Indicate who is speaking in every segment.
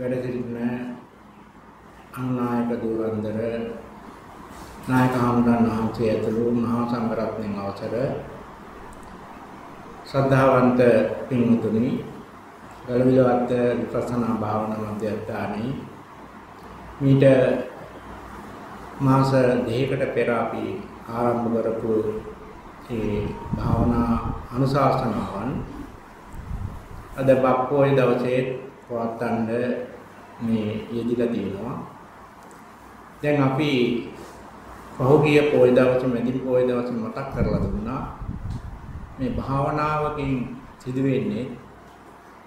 Speaker 1: වැඩ සිටින අනුනායක දූරන්දර නායක හමුදාන් වහන්සේ ඇතුළු මහා සංඝරත්නයන් අවසර ශ්‍රද්ධාවන්ත පින්වතුනි ගලවිලවත්ත විපස්සනා භාවනා මධ්‍යස්ථානයේ මීට මාස දෙකකට පෙර අපි ආරම්භ කරපු ඒ භාවනා අනුශාසනාවන් අද බක්පෝයි දවසේ පවත්වන්න මේ යෙදිලා තියෙනවා. දැන් අපි පහුගිය පොයි දවසේ මැදින් පොයි දවසේ මතක් කරලා දුන්නා මේ භාවනාවකින් සිදුවෙන්නේ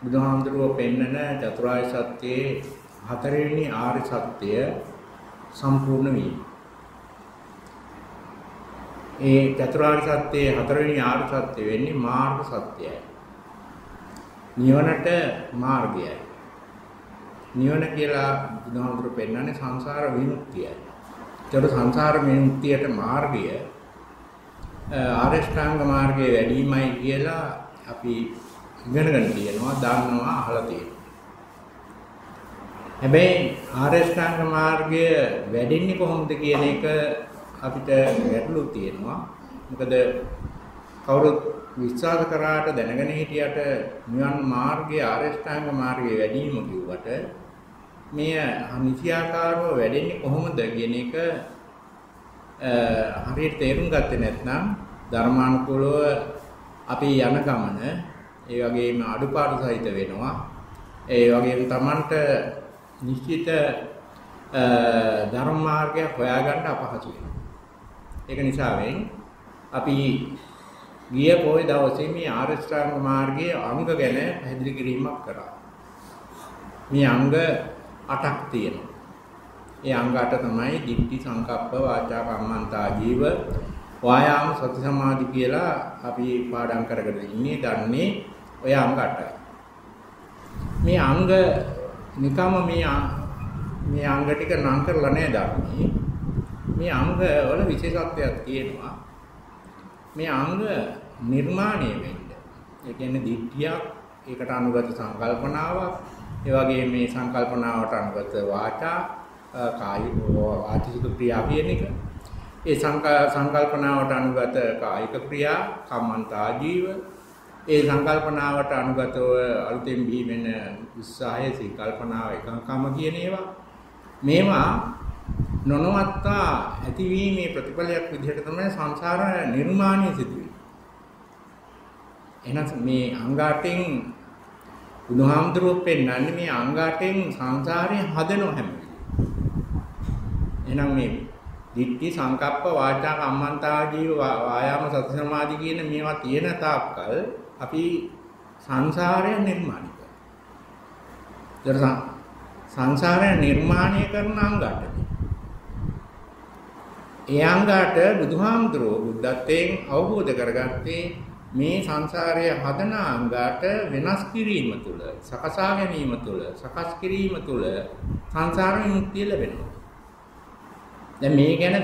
Speaker 1: බුදුහාමුදුරුවෝ පෙන්නන චතුරාර්ය සත්‍යයේ හතරවෙනි ආර්ය සත්‍ය සම්පූර්ණ වීම. ඒ චතුරාර්ය සත්‍යයේ හතරවෙනි ආර්ය සත්‍ය වෙන්නේ මාර්ග සත්‍යයයි. නිවනට මාර්ගයයි. නිවන කියලා බුදුහාමුදුරුවෝ පෙන්නන්නේ සංසාර විමුක්තියයි. ඒතර සංසාර විමුක්තියට මාර්ගය ආරෂ්ඨාංග මාර්ගයේ වැඩිමයි කියලා අපි ඉගෙනගෙන තියෙනවා, දන්නවා, අහලා තියෙනවා. හැබැයි ආරෂ්ඨාංග මාර්ගය වැඩෙන්නේ කොහොමද කියන එක අපිට ගැටලු තියෙනවා. මොකද කවුරුත් විශ්වාස කරාට දැනගෙන හිටියට නිවන් මාර්ගයේ ආරෂ්ඨාංග මාර්ගයේ වැඩිම කිව්වට මේ අනිත්‍යාකාරව වැඩෙන්නේ කොහොමද කියන එක හරියට තේරුම් ගත්තේ නැත්නම් ධර්මානුකූලව අපි යන ගමන ඒ වගේම අඩුපාඩු සහිත වෙනවා. ඒ වගේම Tamanට නිශ්චිත ධර්ම මාර්ගය හොයාගන්න අපහසු වෙනවා. ඒක නිසා අපි ගිය පොයි දවසේ මේ ආරෂ්ඨාංග මාර්ගයේ අංග ගැන පැහැදිලි කිරීමක් කරා. මේ අංග 8ක් තියෙනවා. ඒ අංග 8 තමයි දිට්ඨි සංකප්ප වාචා කම්මන්තා ජීව වායාම සති සමාධි කියලා අපි පාඩම් කරගෙන ඉන්නේ දන්නේ ඔය අංග 8යි. මේ අංග නිකම්ම මේ මේ අංග ටික නම් කරලා නෑ ධර්මයේ. මේ අංග වල විශේෂත්වයක් තියෙනවා. මේ අංග නිර්මාණය වෙන්න. ඒ කියන්නේ දිට්ඨියක්, ඒකට අනුගත සංකල්පනාවක්, ඒ වගේ මේ සංකල්පනාවට අනුගත වාචා, කායික වාචික ක්‍රියා කියන එක. ඒ සංකල්පනාවට අනුගත කායික ක්‍රියා, කම්මන්තා ජීව, ඒ සංකල්පනාවට අනුගතව අලුතෙන් බිහි වෙන උත්සාහය, සංකල්පනාව එකඟකම කියන ඒවා මේවා නොනවත්තා ඇතිවීමේ ප්‍රතිඵලයක් විදිහට තමයි සංසාර නිර්මාණය සිදුවේ. එහෙනම් මේ අංගාටෙන් බුදුහාමුදුරුවෝ පෙන්නන්නේ මේ අංගාටෙන් සංසාරය හදනව හැම එහෙනම් මේ දිට්ඨි සංකප්ප වාචා කම්මන්තා ජීව වායාම සති සමාධි කියන මේවා තියෙන තාක්කල් අපි සංසාරය නිර්මාණය කරනවා. සංසාරය නිර්මාණය කරන අංගාට ඒ අංගාට බුදුහාමුදුරුවෝ බුද්ධත්වයෙන් අවබෝධ කරගත්තේ මේ සංසාරය හදන අංගාට වෙනස් කිරීම තුළ සකසා ගැනීම තුළ සකස් කිරීම තුළ සංසාර විමුක්තිය ලැබෙනවා. දැන් මේ ගැන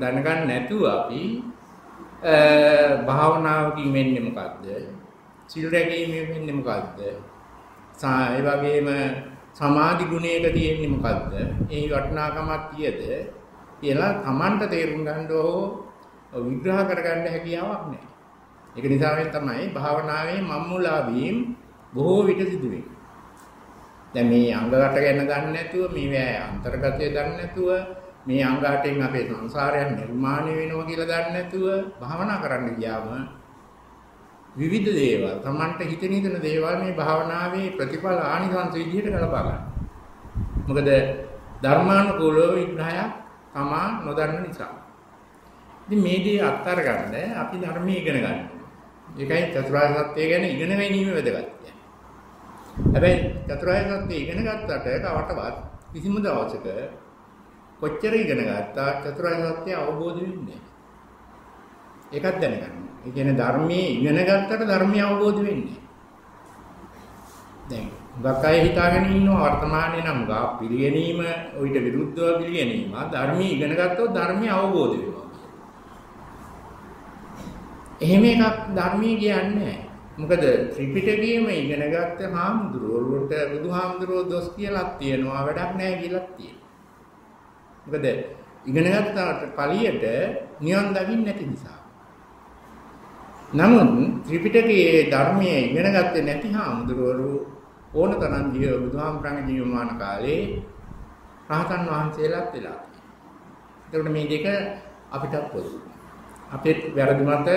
Speaker 1: දැනගන්න නැතුව අපි භාවනාවකින් වෙන්නේ මොකද්ද? සිල් රැකීමෙන් වෙන්නේ මොකද්ද? ඒ වගේම සමාධි ගුණයක තියෙන්නේ මොකද්ද? ඒ වටිනාකමක් තියද කියලා Tamanට තේරුම් ගන්න ඕ විග්‍රහ කරගන්න හැකියාවක් නැහැ. ඒක නිසා තමයි භාවනාවේ මම්මුලා වීම බොහෝ විට සිදු වෙන්නේ. දැන් මේ අංගකට ගැන දන්නේ නැතුව මේ අන්තර්ගතය දන්නේ නැතුව මේ අංගාටෙන් අපේ සංසාරයන් නිර්මාණය වෙනවා කියලා දන්නේ නැතුව භාවනා කරන්න ගියාම විවිධ දේවල් Tamanට හිතෙන හිතන දේවල් මේ භාවනාවේ ප්‍රතිඵල ආනිසංස විදිහට ගලපා ගන්න. මොකද ධර්මානුකූලව විග්‍රහයක් තමා නොදන්න නිසා. ඉතින් මේ දේ අත්හැර ගන්න අපි ධර්මයේ ඉගෙන ගන්න. ඒකයි චතුරාර්ය සත්‍ය ගැන ඉගෙන ගැනීම වැදගත්. හැබැයි චතුරාර්ය සත්‍ය ඉගෙන ගත්තට කවටවත් කිසිම දවසක කොච්චර ඉගෙන ගත්තා චතුරාර්ය සත්‍ය අවබෝධ වෙන්නේ නැහැ. ඒකත් දැනගන්න. ඒ කියන්නේ ධර්මයේ ඉගෙන ගත්තට ධර්මය අවබෝධ වෙන්නේ. දැන් හුඟක් අය හිතාගෙන ඉන්නවා වර්තමානයේ නම් ගා පිළිගැනීම ඊට විරුද්ධව පිළිගැනීම ධර්මයේ ඉගෙන ගත්තොත් ධර්මය අවබෝධ වෙනවා. එහෙම එකක් ධර්මයේ කියන්නේ මොකද ත්‍රිපිටකයේම ඉගෙන ගත්ත හාමුදුරුවෝට බුදුහාමුදුරුවෝ දොස් කියලාත් තියෙනවා වැඩක් නැහැ කියලාත් තියෙනවා. මොකද ඉගෙන ගත්තාට පළියට නිවන් දකින්න නැති නිසා. නමුත් ත්‍රිපිටකයේ ධර්මයේ ඉගෙන ගත්තේ නැති හාමුදුරුවෝ ඕන තරම් ජීව බුදුහාමුදුරන්ගේ ජීවමාන කාලේ රහතන් වහන්සේලාත් වෙලා තියෙනවා. ඒකට මේ දෙක අපිටත් පොදුයි. අපේ වැරදි මත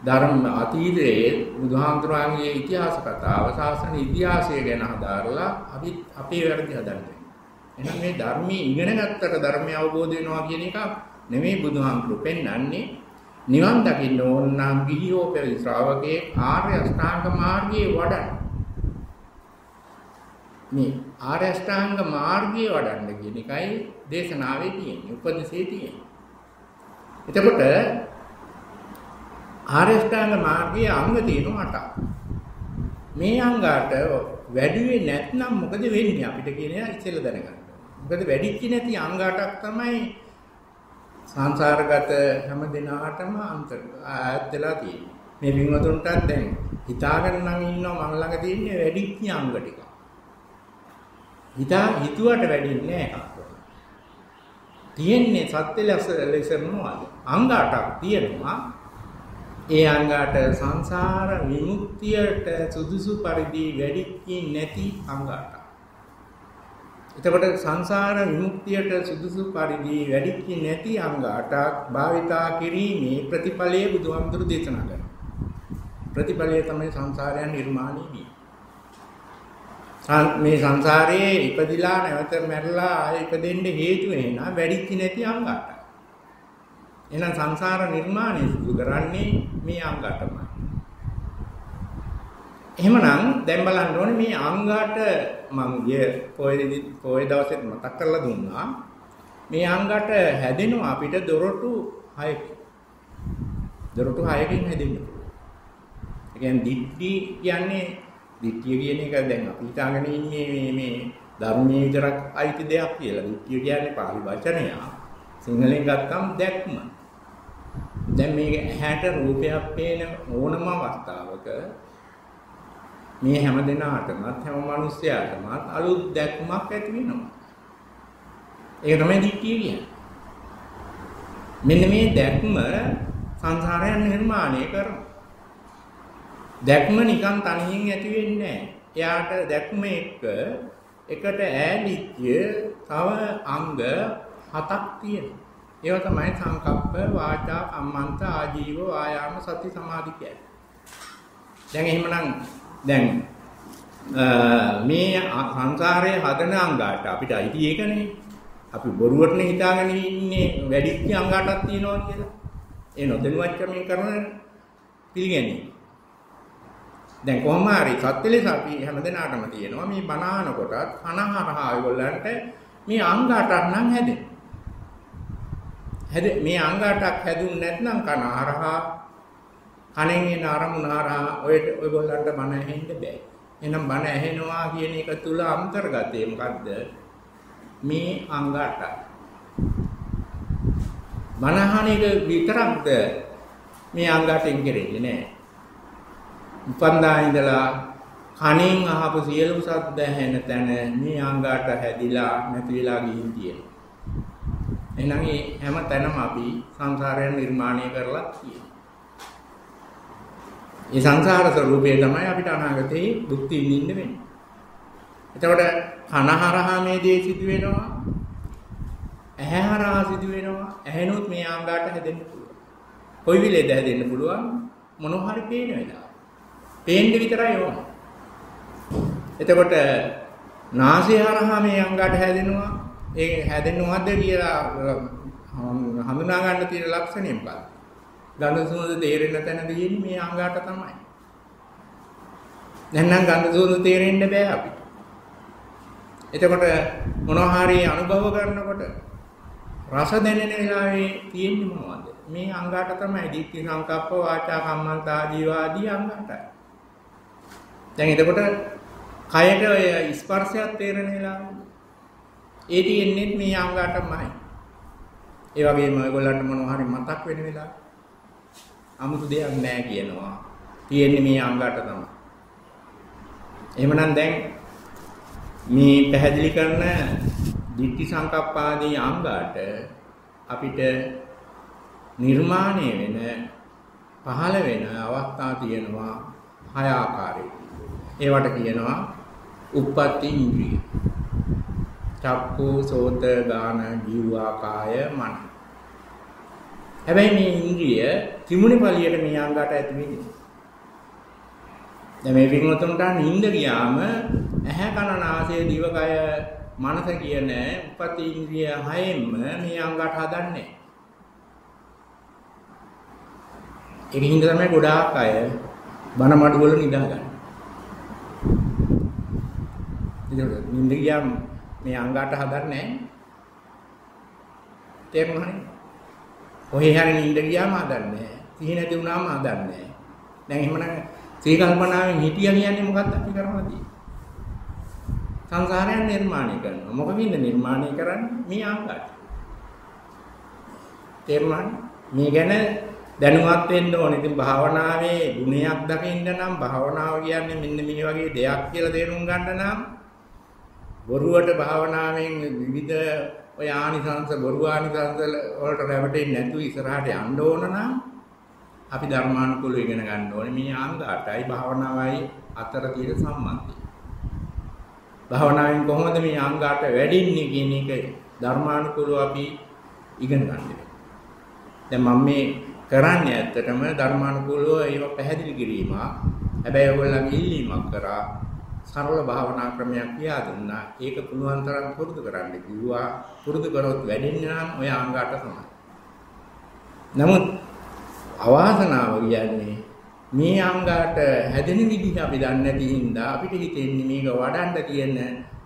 Speaker 1: ධර්ම අතීතයේ බුදුහාමුදුරන්ගේ ඉතිහාස කතාව ශාසන ඉතිහාසය ගැන හදාරලා අපි අපේ වැරදි හදන්නේ. එහෙනම් මේ ධර්මයේ ඉගෙන ගත්තට ධර්මය අවබෝධ වෙනවා කියන එක නෙමෙයි බුදුහාමුදුරු පෙන්වන්නේ. නිවන් දකින්න ඕන නම් ගිහියෝ පෙරි ශ්‍රාවකේ ආර්ය අෂ්ටාංග මාර්ගයේ වඩන්න. මේ ආර්ය අෂ්ටාංග මාර්ගයේ වඩන්න කියන එකයි දේශනාවේ තියෙන්නේ. උපදේශයේ තියෙන්නේ. එතකොට ආර්ය අෂ්ටාංග මාර්ගයේ අංග තියෙනවා 8ක්. මේ අංගාට වැඩි නැත්නම් මොකද වෙන්නේ අපිට කියන එක ඉස්සෙල්ලා දැනගන්න. මොකද වැඩිච්ච නැති අංග 8ක් තමයි සංසාරගත හැම දිනාටම අන්තර ඈත් වෙලා තියෙන්නේ. මේ වින්වතුන්ටත් දැන් හිතාගෙන නම් ඉන්නවා මම ළඟ තියෙන්නේ වැඩිච්ච අංග ටික. හිතා හිතුවට වැඩින්නේ නැහැ තියෙන්නේ සත්‍ය ලෙස මොනවද? අංග 8ක් තියෙනවා. ඒ අංගාට සංසාර විමුක්තියට සුදුසු පරිදි වැඩික්කින් නැති අංගාට. එතකොට සංසාර විමුක්තියට සුදුසු පරිදි වැඩික්කින් නැති අංගාට භාවිතා කිරීමේ ප්‍රතිඵලයේ බුදුහාමුදුරු දේශනා කරනවා. ප්‍රතිඵලය තමයි සංසාරයන් නිර්මාණය වීම. මේ සංසාරයේ ඉපදිලා නැවත මැරලා ආයෙ ඉපදෙන්න හේතු වෙන වැඩිච්ච නැති අංගාට. එහෙනම් සංසාර නිර්මාණය සිදු කරන්නේ මේ අංගාටමයි. එහෙමනම් දැන් බලන්න ඕනේ මේ අංගාට මම ගිය පොයේ පොයේ දවසේ මතක් කරලා දුන්නා. මේ අංගාට හැදෙනවා අපිට දොරටු 6කින්. දොරටු 6කින් හැදෙන්න පුළුවන්. ඒ කියන්නේ දිට්ඨි කියන්නේ දිට්ඨිය කියන එක දැන් අපි හිතාගෙන ඉන්නේ මේ මේ ධර්මයේ විතරක් අයිති දෙයක් කියලා. දිට්ඨිය කියන්නේ පාලි වචනයක්. සිංහලෙන් ගත්තම් දැක්ම. දැන් මේක ඇහැට රූපයක් පේන ඕනම අවස්ථාවක මේ හැම දිනාටමත් හැම මිනිස්යාටමත් අලුත් දැක්මක් ඇති වෙනවා. ඒක තමයි දිට්ඨිය කියන්නේ. මෙන්න මේ දැක්ම සංසාරයන් නිර්මාණය කරනවා. දැක්ම නිකන් තනියෙන් ඇති වෙන්නේ නැහැ. එයාට දැක්ම එක්ක එකට ඈලිච්ච තව අංග හතක් තියෙනවා. ඒවා තමයි සංකප්ප, වාචා, කම්මන්ත, ආජීව, ආයාම, සති, සමාධි කියන්නේ. දැන් එහෙමනම් දැන් මේ සංසාරයේ හදන අංගාට අපිට අයිති ඒකනේ. අපි බොරුවටනේ හිතාගෙන ඉන්නේ වැඩිච්ච අංගාටක් තියෙනවා කියලා. ඒ නොදැනුවත්කමින් කරන පිළිගැනීම. දැන් කොහොම හරි සත්‍ය ලෙස අපි හැමදෙනාටම තියෙනවා මේ බණාන කොටත් කනහරහා ඒගොල්ලන්ට මේ අංග 8ක් නම් හැදෙන. හැද මේ අංග 8ක් හැදුන්නේ නැත්නම් කනහරහා කණෙන් එන අරමුණ හරහා ඔය ඔයගොල්ලන්ට බණ ඇහෙන්න බෑ. එහෙනම් බණ ඇහෙනවා කියන එක තුල අන්තර්ගතය මොකද්ද? මේ අංග 8ක්. බණහන එක විතරක්ද මේ අංග 8ෙන් කෙරෙන්නේ නෑ. උපන්දා ඉඳලා කණෙන් අහපු සියලු සද්ද ඇහෙන තැන මේ අංගාට හැදිලා නැති වෙලා ගිහින් තියෙනවා. එහෙනම් මේ හැම තැනම අපි සංසාරයෙන් නිර්මාණය කරලා තියෙනවා. මේ සංසාර ස්වરૂපය තමයි අපිට අනාගතේ දුක් විඳින්න වෙන්නේ. එතකොට කනහරහා මේ දේ සිදු වෙනවා. ඇහැහරහා සිදු වෙනවා. ඇහෙනොත් මේ ආංගාට හැදෙන්න පුළුවන්. කොයි විලේද හැදෙන්න පුළුවන්? මොනවා හරි පේන වෙලාව. පේන්න විතරයි ඕන. එතකොට නාසය හරහා මේ අංගාට හැදෙනවා. ඒ හැදෙන්නේ මොකද්ද කියලා හඳුනා ගන්න තියෙන ලක්ෂණය මොකක්ද? ගඳ සුවඳ තේරෙන තැන තියෙන්නේ මේ අංගාට තමයි. නැත්නම් ගඳ සුවඳ තේරෙන්න බෑ අපිට. එතකොට මොනවා හරි අනුභව කරනකොට රස දැනෙන වෙලාවේ තියෙන්නේ මොනවද? මේ අංගාට තමයි දිට්ඨි සංකප්ප වාචා කම්මන්ත ආදී වාදී අංගාටයි. දැන් එතකොට කයට ඔය ස්පර්ශයක් තේරෙන වෙලාවේ ඒ තියෙන්නේ මේ අංගාටමයි. ඒ වගේම ඔයගොල්ලන්ට මොනවා හරි මතක් වෙන වෙලාව 아무තු දෙයක් නැහැ කියනවා. තියෙන්නේ මේ අංගාට තමයි. එහෙමනම් දැන් මේ පැහැදිලි කරන ditthi සංකප්පාදී අංගාට අපිට නිර්මාණය වෙන පහළ වෙන අවස්ථා තියෙනවා හය ආකාරයකින්. ඒවට කියනවා උප්පත්ති ඉන්ද්‍රිය. චක්කු සෝත ගාන ජීවා කාය මන. හැබැයි මේ ඉන්ද්‍රිය ත්‍රිමුණි පළියට මේ අංගකට ඇති වෙන්නේ. දැන් මේ විමුතුන්ට නිින්ද ගියාම ඇහැ කන නාසය දිවකය මනස කියන උපති ඉන්ද්‍රිය හයෙන්ම මේ අංගට හදන්නේ. ඒක හින්දා තමයි ගොඩාක් අය බන මඩු වල නිදා ගන්න. ඉතින් නිින්ද ගියාම මේ අංගාට හදන්නේ නැහැ. තේරුණානේ? ඔහේ හැරි නිින්ද ගියාම හදන්නේ නැහැ. සිහි නැති වුණාම හදන්නේ නැහැ. දැන් එහෙමනම් සී කල්පනාවෙන් හිටියා කියන්නේ මොකක්ද අපි කරනවද? සංසාරයන් නිර්මාණය කරනවා. මොකකින්ද නිර්මාණය කරන්නේ? මේ අංගාට. තේරුණානේ? මේ ගැන දැනුවත් වෙන්න ඕනේ. ඉතින් භාවනාවේ ගුණයක් දකින්න නම් භාවනාව කියන්නේ මෙන්න මේ වගේ දෙයක් කියලා තේරුම් ගන්න නම් බොරුවට භාවනාවෙන් විවිධ ඔය ආනිසංස බොරු ආනිසංස වලට රැවටෙන්නේ නැතුව ඉස්සරහට යන්න ඕන නම් අපි ධර්මානුකූලව ඉගෙන ගන්න ඕනේ මේ අංග 8යි භාවනාවයි අතර තියෙන සම්බන්ධය. භාවනාවෙන් කොහොමද මේ අංග 8 වැඩින්නේ කියන එක ධර්මානුකූලව අපි ඉගෙන ගන්න දැන් මම මේ කරන්නේ ඇත්තටම ධර්මානුකූලව ඒව පැහැදිලි කිරීමක්. හැබැයි ඔයගොල්ලන්ගේ ඉල්ලීමක් කරා සරල භාවනා ක්‍රමයක් කියා දුන්නා. ඒක පුළුවන් තරම් පුරුදු කරන්න කිව්වා. පුරුදු කරොත් වැඩෙන්නේ නම් ඔය අංග 8 තමයි. නමුත් අවාසනාව කියන්නේ මේ අංගාට හැදෙන විදිහ අපි දන්නේ නැති හින්දා අපිට හිතෙන්නේ මේක වඩන්න තියෙන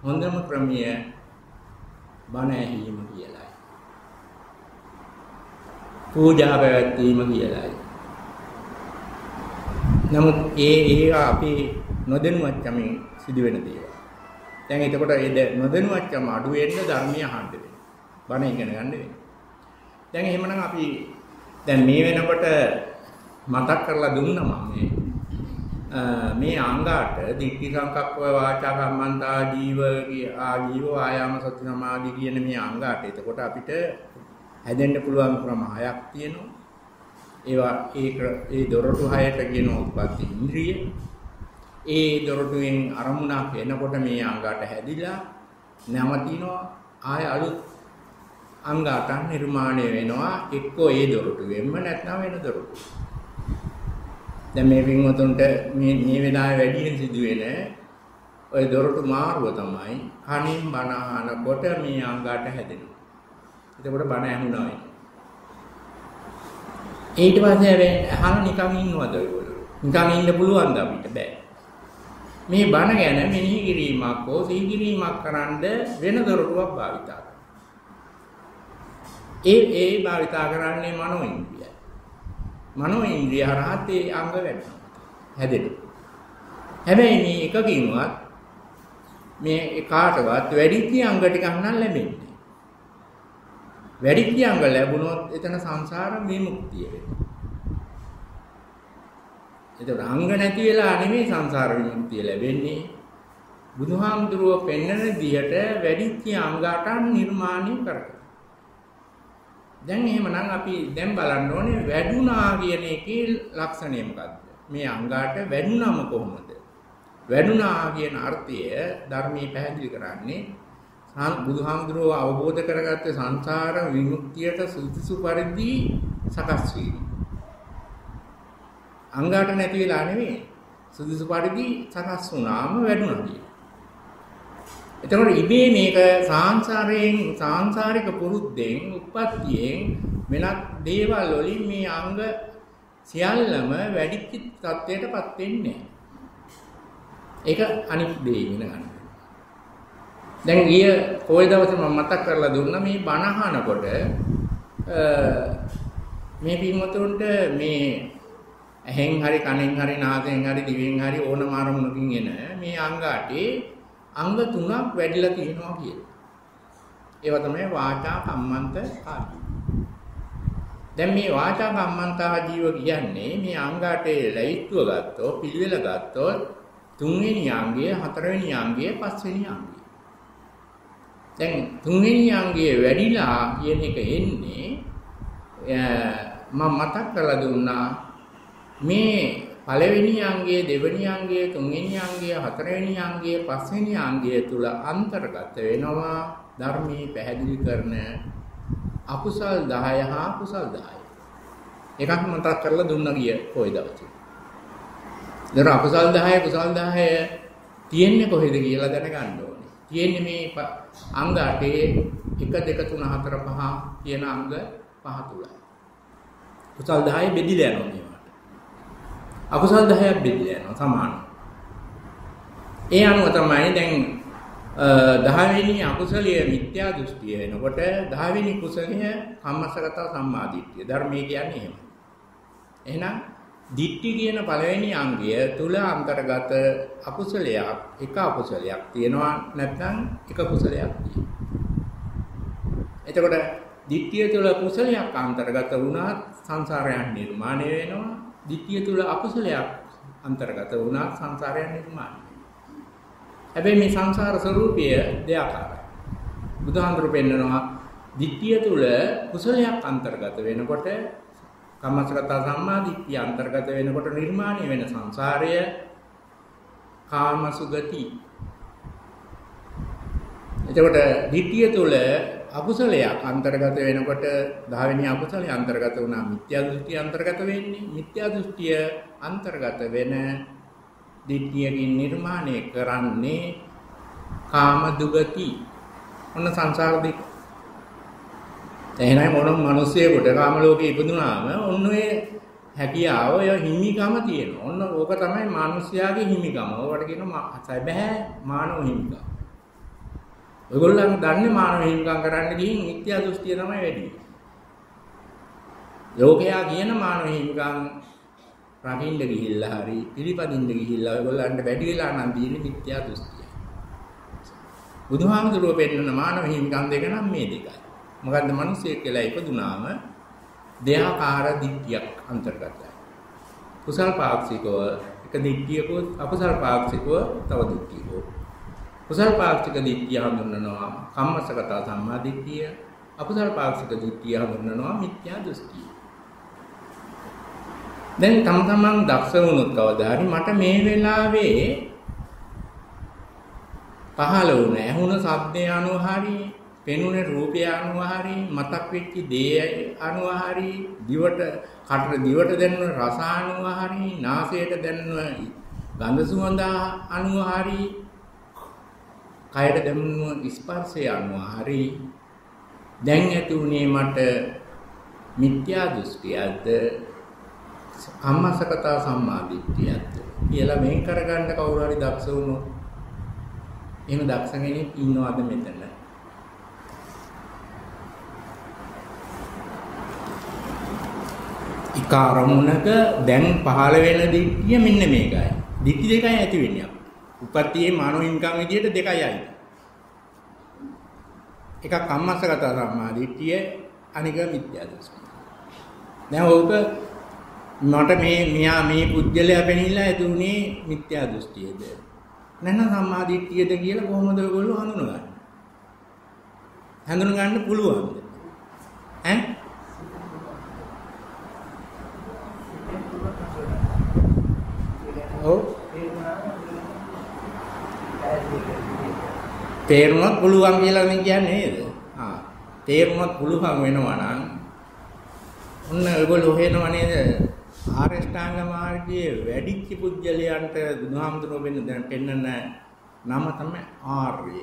Speaker 1: හොඳම ක්‍රමය බණ ඇහිීම කියලායි. පූජා පැවැත්වීම කියලායි. නමුත් ඒ ඒ අපි නොදැනුවත්කමින් සිදුවෙන දේවල්. දැන් එතකොට ඒ නොදැනුවත්කම අඩු වෙන්න ධර්මීය අහන්න වෙනවා. බණ ඉගෙන ගන්න වෙනවා. දැන් එහෙමනම් අපි දැන් මේ වෙනකොට මතක් කරලා දුන්නා මම මේ මේ අංගාට දික්ටි සංකප්ප වාචා කම්මන්තා ජීව ආජීව ආයාම සති සමාධි කියන මේ අංගාට එතකොට අපිට හැදෙන්න පුළුවන් ක්‍රම හයක් තියෙනවා ඒවා ඒ ඒ දොරටු හයට කියන උප්පත්ති ඉන්ද්‍රිය ඒ දොරටුවෙන් අරමුණක් එනකොට මේ අංගාට හැදිලා නැවතිනවා ආය අලුත් අංගාටන් නිර්මාණය වෙනවා එක්කෝ ඒ දොරටුවෙන්ම නැත්නම් වෙන දොරටුවක් දැන් මේ පින්වතුන්ට මේ මේ වෙලාවේ වැඩියෙන් සිදුවෙන ওই දොරටු මාරුව තමයි කනින් බණ අහනකොට මේ අංගාට හැදෙනවා. එතකොට බණ ඇහුණා වෙන්නේ. ඊට පස්සේ අහන නිකන් ඉන්නවද ඔයගොල්ලෝ? නිකන් ඉන්න පුළුවන්ද අපිට බෑ. මේ බණ ගැන මෙනෙහි කිරීමක් හෝ සිහි කිරීමක් කරන්න වෙන දොරටුවක් භාවිතා ඒ ඒ භාවිතා කරන්නේ මනෝ ඉන්ද්‍රියයි. මනෝ ඉන්ද්‍රිය හරහා ඒ අංග වැඩෙනවා. හැදෙනවා. හැබැයි මේ එකකින්වත් මේ කාටවත් වැඩිච්ච අංග ටිකක් නම් ලැබෙන්නේ. වැඩිච්ච අංග ලැබුණොත් එතන සංසාර විමුක්තිය වෙනවා. එතකොට අංග නැති වෙලා නෙමෙයි සංසාර විමුක්තිය ලැබෙන්නේ. බුදුහාමුදුරුව පෙන්වන දිහට වැඩිච්ච අංගාටන් නිර්මාණය කරගන්න. දැන් එහෙමනම් අපි දැන් බලන්න ඕනේ වැඩුණා කියන එකේ ලක්ෂණය මොකද්ද? මේ අංගාට වැඩුණාම කොහොමද? වැඩුණා කියන අර්ථය ධර්මයේ පැහැදිලි කරන්නේ බුදුහාමුදුරුවෝ අවබෝධ කරගත්ත සංසාර විමුක්තියට සුදුසු පරිදි සකස් වීම. අංගාට නැති වෙලා නෙමෙයි සුදුසු පරිදි සකස් වුණාම වැඩුණා කියන්නේ. එතකොට ඉබේ මේක සාංශාරයෙන් සාංශාරික පුරුද්දෙන් උප්පත්තියෙන් වෙනත් දේවල් වලින් මේ අංග සියල්ලම වැඩිච්ච තත්ත්වයටපත් වෙන්නේ ඒක අනිත් දේ ඉගෙන ගන්න. දැන් ගිය කොයි දවසේ මම මතක් කරලා දුන්නා මේ බණ අහනකොට මේ පින්වතුන්ට මේ ඇහෙන් හරි කනෙන් හරි නාසයෙන් හරි දිවෙන් හරි ඕනම අරමුණකින් එන මේ අංගාටේ අංග තුනක් වැඩිලා තියෙනවා කියලා. ඒවා තමයි වාචා කම්මන්ත ආදී. දැන් මේ වාචා කම්මන්තා ජීව කියන්නේ මේ අංගාටේ ලැයිස්තුව ගත්තොත් පිළිවෙල ගත්තොත් තුන්වෙනි අංගය හතරවෙනි අංගය පස්වෙනි අංගය. දැන් තුන්වෙනි අංගය වැඩිලා කියන එක එන්නේ මම මතක් කරලා දුන්නා මේ පළවෙනි අංගය දෙවෙනි අංගය තුන්වෙනි අංගය හතරවෙනි අංගය පස්වෙනි අංගය තුල අන්තර්ගත වෙනවා ධර්මයේ පැහැදිලි කරන අකුසල් 10 හා කුසල් 10. එකක් මතක් කරලා දුන්නා ගිය කොයි දවසේ. දර අකුසල් 10 කුසල් 10 තියෙන්නේ කොහෙද කියලා දැනගන්න ඕනේ. තියෙන්නේ මේ අංග 8 1 2 3 4 5 කියන අංග පහ තුලයි. කුසල් 10 බෙදිලා යනවා මේවට. අකුසල් 10ක් බෙදිලා යනවා සමානයි. ඒ අනුව තමයි දැන් 10 වෙනි අකුසලයේ මිත්‍යා දෘෂ්ටිය වෙනකොට 10 වෙනි කුසලය කම්මසගත සම්මාදිට්ඨිය. ධර්මයේ කියන්නේ එහෙම. එහෙනම් දිට්ඨි කියන පළවෙනි අංගය තුල අන්තර්ගත අකුසලයක් එක අකුසලයක් තියෙනවා නැත්නම් එක කුසලයක් තියෙනවා. එතකොට දිට්ඨිය තුල කුසලයක් අන්තර්ගත වුණාත් සංසාරයක් නිර්මාණය වෙනවා. දිට්ඨිය තුල අකුසලයක් අන්තර්ගත වුණාත් සංසාරයක් නිර්මාණය හැබැයි මේ සංසාර ස්වરૂපය දෙආකාරයි. බුදුහාඳුරු පෙන්නනවා දිට්ඨිය තුල කුසලයක් අන්තර්ගත වෙනකොට කම්මසගත සම්මා දිට්ඨිය අන්තර්ගත වෙනකොට නිර්මාණය වෙන සංසාරය කාමසුගති. එතකොට දිට්ඨිය තුල අකුසලයක් අන්තර්ගත වෙනකොට 10 වෙනි අකුසලයේ අන්තර්ගත වුණා මිත්‍යා දෘෂ්ටිය අන්තර්ගත වෙන්නේ මිත්‍යා දෘෂ්ටිය අන්තර්ගත වෙන දිට්ඨියකින් නිර්මාණය කරන්නේ කාම දුගති. ඔන්න සංසාර දෙක. එහෙනම් මොන මිනිස්සෙකුට කාම ලෝකේ ඉපදුනාම ඔන්න ඔය හැකියාව ඔය හිමිකම තියෙනවා. ඔන්න ඕක තමයි මිනිස්යාගේ හිමිකම. ඕකට කියනවා සැබෑ මානව හිමිකම. ඔයගොල්ලන් දන්නේ මානව හිමිකම් කරන්න ගිහින් මිත්‍යා දෘෂ්ටිය තමයි වැඩි. ලෝකයා කියන මානව හිමිකම් රකින්න ගිහිල්ලා හරි පිළිපදින්න ගිහිල්ලා ඔයගොල්ලන්ට වැඩි වෙලා නම් දීන්නේ මිත්‍යා දෘෂ්ටිය. බුදුහාමුදුරුවෝ පෙන්නන මානව හිමිකම් දෙක නම් මේ දෙකයි. මොකද්ද මිනිස්සෙක් කියලා ඉපදුනාම දෙයාකාර දික්තියක් අන්තර්ගතයි. කුසල් පාක්ෂිකව එක දික්තියක අකුසල් පාක්ෂිකව තව දික්තියක. කුසල් පාක්ෂික දික්තිය හඳුන්වනවා කම්මසගත සම්මා දික්තිය. අකුසල් පාක්ෂික දික්තිය හඳුන්වනවා මිත්‍යා දෘෂ්ටිය. දැන් තම තමන් දක්ෂ වුණොත් කවදා හරි මට මේ වෙලාවේ පහළ වුණ ඇහුණ ශබ්දය අනුව හරි පෙනුන රූපය අනුව හරි මතක් වෙච්ච දේ අනුව හරි දිවට කට දිවට දැනෙන රස අනුව හරි නාසයට දැනෙන ගඳ සුවඳ අනුව හරි කයට දැනෙන ස්පර්ශය අනුව හරි දැන් ඇති උනේ මට මිත්‍යා දෘෂ්ටියක්ද කම්මසකතා සම්මාදිට්ඨියත් කියලා වෙන් කරගන්න කවුරු හරි දක්ෂ වුණොත් එහෙම දක්ෂ කෙනෙක් ඉන්නවද මෙතන? ඉකාරමුණක දැන් පහළ වෙන දිට්ඨිය මෙන්න මේකයි. දිට්ඨි දෙකයි ඇති වෙන්නේ. උපත්තියේ මානව හිමිකම් විදියට දෙකයි ආයි. එකක් කම්මසගත සම්මාදිට්ඨිය අනික මිත්‍යා දෘෂ්ටි. දැන් ඕක මට මේ මෙයා මේ පුජ්‍යලයා පෙනිලා ඇතුනේ මිත්‍යා දෘෂ්ටියද නැත්නම් සම්මා දිට්ඨියද කියලා කොහොමද ඔයගොල්ලෝ හඳුනගන්නේ හඳුන ගන්න පුළුවන්ද ඈ තේරුමක් පුළුවන් කියලා මම කියන්නේ නේද ආ තේරුමක් පුළුවන් වෙනවා නම් ඔන්න ඔයගොල්ලෝ හොයනවා නේද ආරෂ්ඨාංග මාර්ගයේ වැඩිච්ච පුජ්‍යලයන්ට බුදුහාමුදුරුවෝ වෙන දැන් පෙන්නන නම තමයි ආර්ය.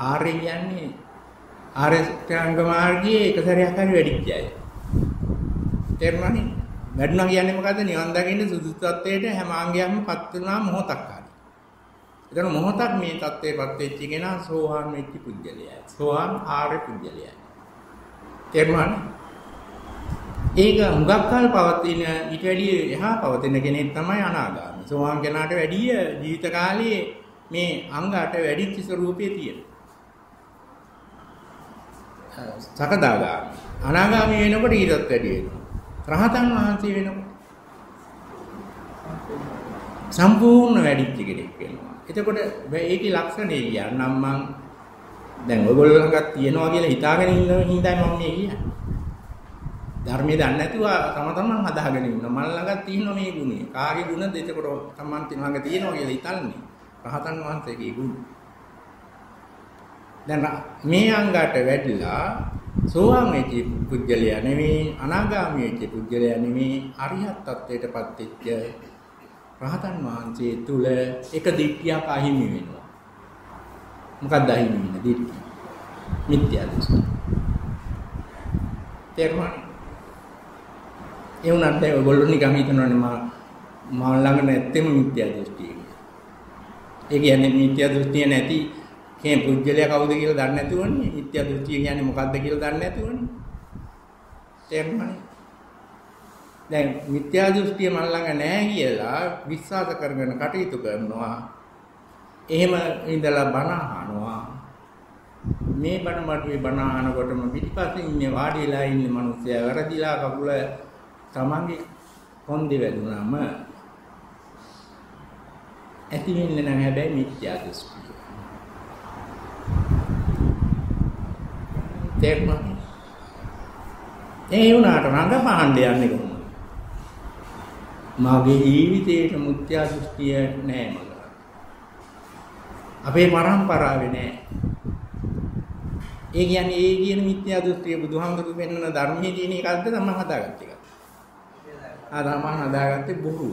Speaker 1: ආර්ය කියන්නේ ආරෂ්ඨාංග මාර්ගයේ එක සැරයක් හරි වැඩිච්ච අය. තේරුණානේ? වැඩුණා කියන්නේ මොකද්ද? නිවන් දකින්න සුදුසු තත්ත්වයට හැම අංගයක්ම පත් වෙනා මොහොතක් හරි. එතන මොහොතක් මේ தත්ත්වයටපත් වෙච්ච කෙනා සෝහාන් වෙච්ච පුජ්‍යලයයි. සෝහාන් ආර්ය පුජ්‍යලයයි. තේරුණානේ? ඒක හුඟක් කල් පවතින ඊට වැඩිය එහා පවතින කෙනෙක් තමයි අනාගාමී. සෝවාන් කෙනාට වැඩිය ජීවිත කාලයේ මේ අංග 8 වැඩිච්ච ස්වરૂපයේ තියෙන. සකදාගාමි. අනාගාමි වෙනකොට ඊටත් වැඩි වෙනවා. රහතන් වහන්සේ වෙනකොට සම්පූර්ණ වැඩිච්ච කෙනෙක් වෙනවා. එතකොට ඒකේ ලක්ෂණේ කියන්නම් මං දැන් ඔයගොල්ලෝ ළඟ තියනවා කියලා හිතාගෙන ඉන්න හිඳයි මම මේ කියන්නේ. ධර්මයේ දන්නේ නැතුව තම තමන් හදාගෙන ඉන්න මල් ළඟ තියෙනවා මේ ගුණය. කාගේ ගුණද එතකොට තමන් ළඟ තියෙනවා කියලා හිතන්නේ. රහතන් වහන්සේගේ ගුණ. දැන් මේ අංගයට වැඩිලා සෝවාන් වෙච්ච පුද්ගලයා නෙමෙයි අනාගාමී වෙච්ච පුද්ගලයා නෙමෙයි අරිහත් ත්වයටපත් වෙච්ච රහතන් වහන්සේ තුල එක දිට්ඨියක් අහිමි වෙනවා. මොකක්ද අහිමි වෙන දිට්ඨිය? මිත්‍යා දෘෂ්ටි. තේරුණාද? ඒ උනත් ඔයගොල්ලෝ නිකන් හිතනවානේ මා මා ළඟ නැත්තෙම මිත්‍යා දෘෂ්ටිය. ඒ කියන්නේ මිත්‍යා දෘෂ්ටිය නැති කෙන පුජ්‍යලයා කවුද කියලා දන්නේ නැතුවනේ. මිත්‍යා දෘෂ්ටිය කියන්නේ මොකක්ද කියලා දන්නේ නැතුවනේ. තේරුණානේ? දැන් මිත්‍යා දෘෂ්ටිය මල් ළඟ නැහැ කියලා විශ්වාස කරගෙන කටයුතු කරනවා. එහෙම ඉඳලා බණ අහනවා. මේ බණ මඩුවේ බණ අහනකොටම පිටිපස්සේ ඉන්නේ වාඩි වෙලා ඉන්න මිනිස්සයා වැරදිලා කකුල තමන්ගේ කොන්දේ වැදුනම ඇති වෙන්නේ නැහැ හැබැයි මිත්‍යා දෘෂ්ටිය. තේරුණා? ඒ වුණාට රඟපහන්න යන්නේ කොහොමද? මගේ ජීවිතේට මිත්‍යා දෘෂ්ටිය නෑ මග. අපේ පරම්පරාවේ නෑ. ඒ කියන්නේ ඒ කියන මිත්‍යා දෘෂ්ටිය බුදුහාමුදුරු පෙන්වන ධර්මයේ තියෙන එකක්ද තමයි හදාගත්තේ එක. ආ තමයි හදාගත්තේ බොරුව.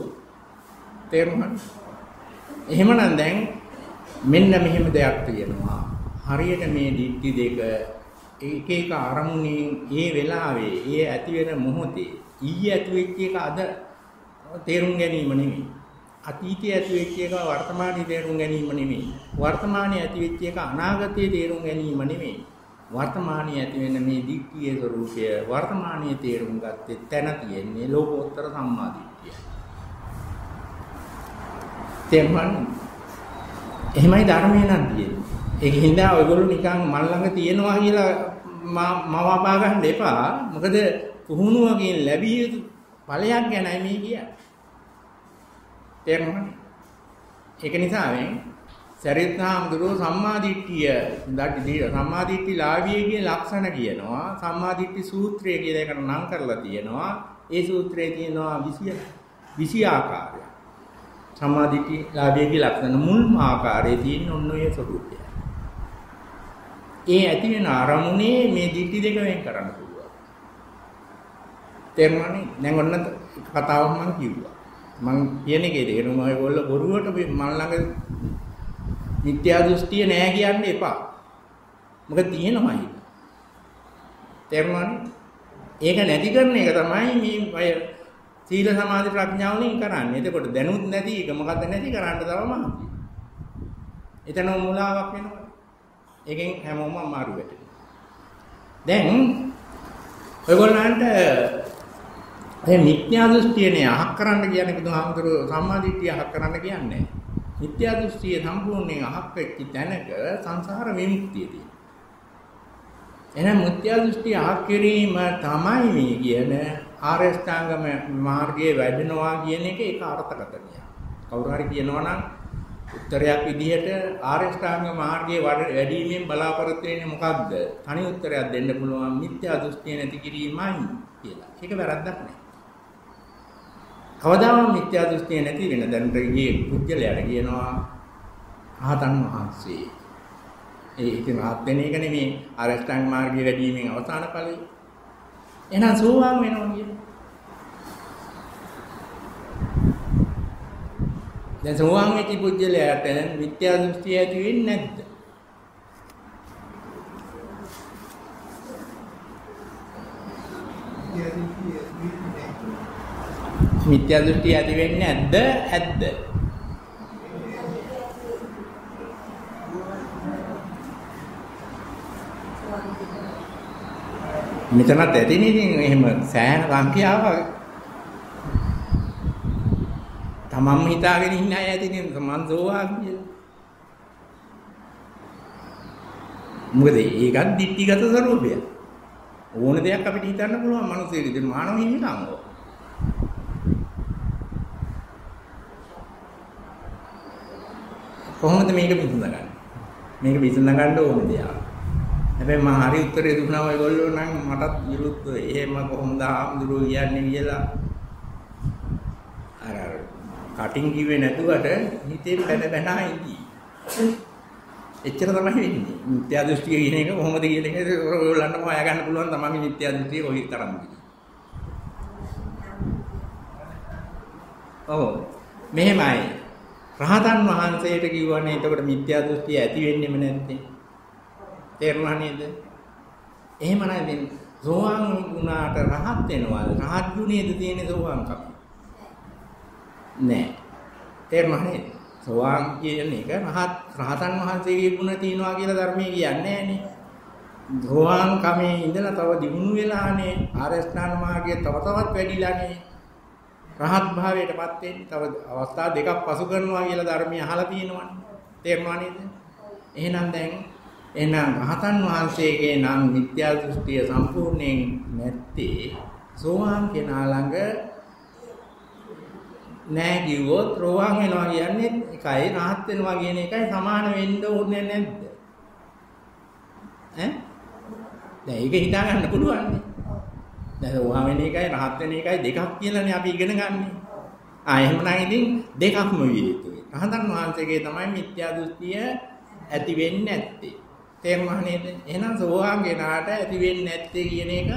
Speaker 1: තේරුණාද? එහෙමනම් දැන් මෙන්න මෙහෙම දෙයක් තියෙනවා. හරියට මේ දිට්ටි දෙක එක එක අරමුණේ ඒ වෙලාවේ ඒ ඇති වෙන මොහොතේ ඊයේ ඇති වෙච්ච එක අද තේරුම් ගැනීම නෙමෙයි. අතීතයේ ඇති වෙච්ච එක වර්තමානයේ තේරුම් ගැනීම නෙමෙයි. වර්තමානයේ ඇති වෙච්ච එක අනාගතයේ තේරුම් ගැනීම නෙමෙයි. වර්තමානයේ ඇති වෙන මේ දික්කියේ ස්වરૂපය වර්තමානයේ තේරුම් ගත්තේ තැන තියෙන්නේ ලෝකෝත්තර සම්මාදිට්ඨිය. තේරුණාද? එහෙමයි ධර්මයේ නම් තියෙන්නේ. ඒක හින්දා ඔයගොල්ලෝ නිකන් මල් ළඟ තියෙනවා කියලා මම අපා ගන්න එපා. මොකද පුහුණුවකින් ලැබිය යුතු ඵලයක් ගැනයි මේ කියන්නේ. තේරුණාද? ඒක නිසා මේ සරිත්හාමුදුරුවෝ සම්මාදිට්ඨිය දටි සම්මාදිට්ඨි ලාභියේගේ ලක්ෂණ කියනවා. සම්මාදිට්ඨි සූත්‍රය කියලා එකට නම් කරලා තියෙනවා. ඒ සූත්‍රයේ තියෙනවා 20 20 ආකාරය. සම්මාදිට්ඨි ලාභියේගේ ලක්ෂණ මුල්ම ආකාරයේ තියෙන ඔන්න ඔය ස්වરૂපය. ඒ ඇති වෙන අරමුණේ මේ දිට්ඨි දෙක වෙන් කරන්න පුළුවන්. තේරුණානේ? දැන් ඔන්න කතාවක් මම කිව්වා. මං කියන එකේ තේරුම ඔයගොල්ලෝ බොරුවට මන් ළඟ මිත්‍යා දෘෂ්ටිය නෑ කියන්න එපා. මොකද තියෙනවා ඒක. තේරුණානේ? ඒක නැති කරන එක තමයි මේ සීල සමාධි ප්‍රඥාව වලින් කරන්නේ. එතකොට දැනුත් නැති එක මොකද්ද නැති කරන්න තව මහන්සි. එතන මුලාවක් වෙනවා. ඒකෙන් හැමෝම අමාරු වෙනවා. දැන් ඔයගොල්ලන්ට ඒ මිත්‍යා දෘෂ්ටියනේ අහක් කරන්න කියන්නේ බුදුහාමුදුරුවෝ සම්මාදිට්ඨිය අහක් කරන්න කියන්නේ. මිත්‍යා දෘෂ්ටිය සම්පූර්ණයෙන් අහක් වෙච්ච තැනක සංසාර විමුක්තිය තියෙනවා. එහෙනම් මිත්‍යා දෘෂ්ටිය අහක් කිරීම තමයි මේ කියන ආර්ය ශ්‍රාංග මාර්ගයේ වැඩෙනවා කියන එක ඒක අර්ථකථනය. කවුරු හරි කියනවා නම් උත්තරයක් විදිහට ආර්ය ශ්‍රාංග මාර්ගයේ වැඩිවීමෙන් බලාපොරොත්තු වෙන්නේ මොකක්ද? තනි උත්තරයක් දෙන්න පුළුවන් මිත්‍යා දෘෂ්ටිය නැති කිරීමයි කියලා. ඒක වැරද්දක් නෑ. කවදාම මිත්‍යා දෘෂ්ටිය නැති වෙන දැනට ගියේ පුජ්‍යලයට කියනවා ආතන් වහන්සේ. ඒ ඉතින් රහත් වෙන එක නෙමෙයි අරස්ඨාංග මාර්ගයේ වැඩිවීමෙන් අවසාන ඵලයි. එහෙනම් සෝවාන් වෙනවා කියන්නේ. දැන් සෝවාන් වෙච්ච පුජ්‍යලයට මිත්‍යා දෘෂ්ටිය ඇති වෙන්නේ නැද්ද? මිත්‍යා දෘෂ්ටි ඇති වෙන්නේ නැද්ද? ඇද්ද? මෙතනත් ඇතිනේ ඉතින් එහෙම සෑහෙන සංඛ්‍යාවක් තමන්ම හිතාගෙන ඉන්න අය ඇතිනේ මං සෝවාන් කියලා. මොකද ඒකත් ditthිගත ස්වરૂපය. ඕන දෙයක් අපිට හිතන්න පුළුවන් මිනිස්සෙක් ඉතින් මානව හිමිකම් ඕක. කොහොමද මේක විසඳගන්නේ? මේක විසඳ ගන්න ඕන දෙයක්. හැබැයි මම හරි උත්තරේ දුන්නා ඔයගොල්ලෝ නම් මටත් විරුද්ධ එහෙම කොහොමද ආම්දුරු කියන්නේ කියලා අර අර කටින් කිව්වේ නැතුවට හිතේ බැන බැන ඉඳී. එච්චර තමයි වෙන්නේ. මිත්‍යා දෘෂ්ටිය කියන එක කොහොමද කියන එක ඔයගොල්ලන්ට හොයා ගන්න පුළුවන් තමයි මිත්‍යා දෘෂ්ටිය කොයි තරම්ද. ඔව්. මෙහෙමයි. රහතන් වහන්සේට කිව්වනේ එතකොට මිත්‍යා දෘෂ්ටිය ඇති වෙන්නෙම නැත්තේ. තේරුණා නේද? එහෙම නැත්නම් සෝවාන් වුණාට රහත් වෙනවා. රහත් ගුණයේද තියෙන සෝවාන් කම. නෑ. තේරුණා නේද? සෝවාන් කියන එක රහත් රහතන් වහන්සේගේ ගුණ තියනවා කියලා ධර්මයේ කියන්නේ නෑනේ. සෝවාන් කමේ ඉඳලා තව දිනු වෙලානේ ආරස්ථාන මාර්ගයේ තව තවත් වැඩිලානේ. රහත් භාවයටපත් වෙන්නේ තව අවස්ථා දෙකක් පසු කරනවා කියලා ධර්මයේ අහලා තියෙනවනේ. තේරුණා නේද? එහෙනම් දැන් එහෙනම් රහතන් වහන්සේගේ නම් මිත්‍යා දෘෂ්ටිය සම්පූර්ණයෙන් නැත්තේ සෝවාන් කෙනා ළඟ නෑ කිව්වොත් රෝවාන් වෙනවා කියන්නේ එකයි රහත් වෙනවා කියන එකයි සමාන වෙන්න ඕනේ නැද්ද? ඈ? දැන් ඒක හිතා ගන්න පුළුවන් නේ. දැන් රෝවාන් වෙන එකයි රහත් වෙන එකයි දෙකක් කියලානේ අපි ඉගෙන ගන්නෙ. ආ එහෙමනම් ඉතින් දෙකක්ම විය යුතුයි. රහතන් වහන්සේගේ තමයි මිත්‍යා දෘෂ්ටිය ඇති වෙන්නේ නැත්තේ. තේරුණා නේද? එහෙනම් සෝවාන් කෙනාට ඇති වෙන්නේ නැත්තේ කියන එක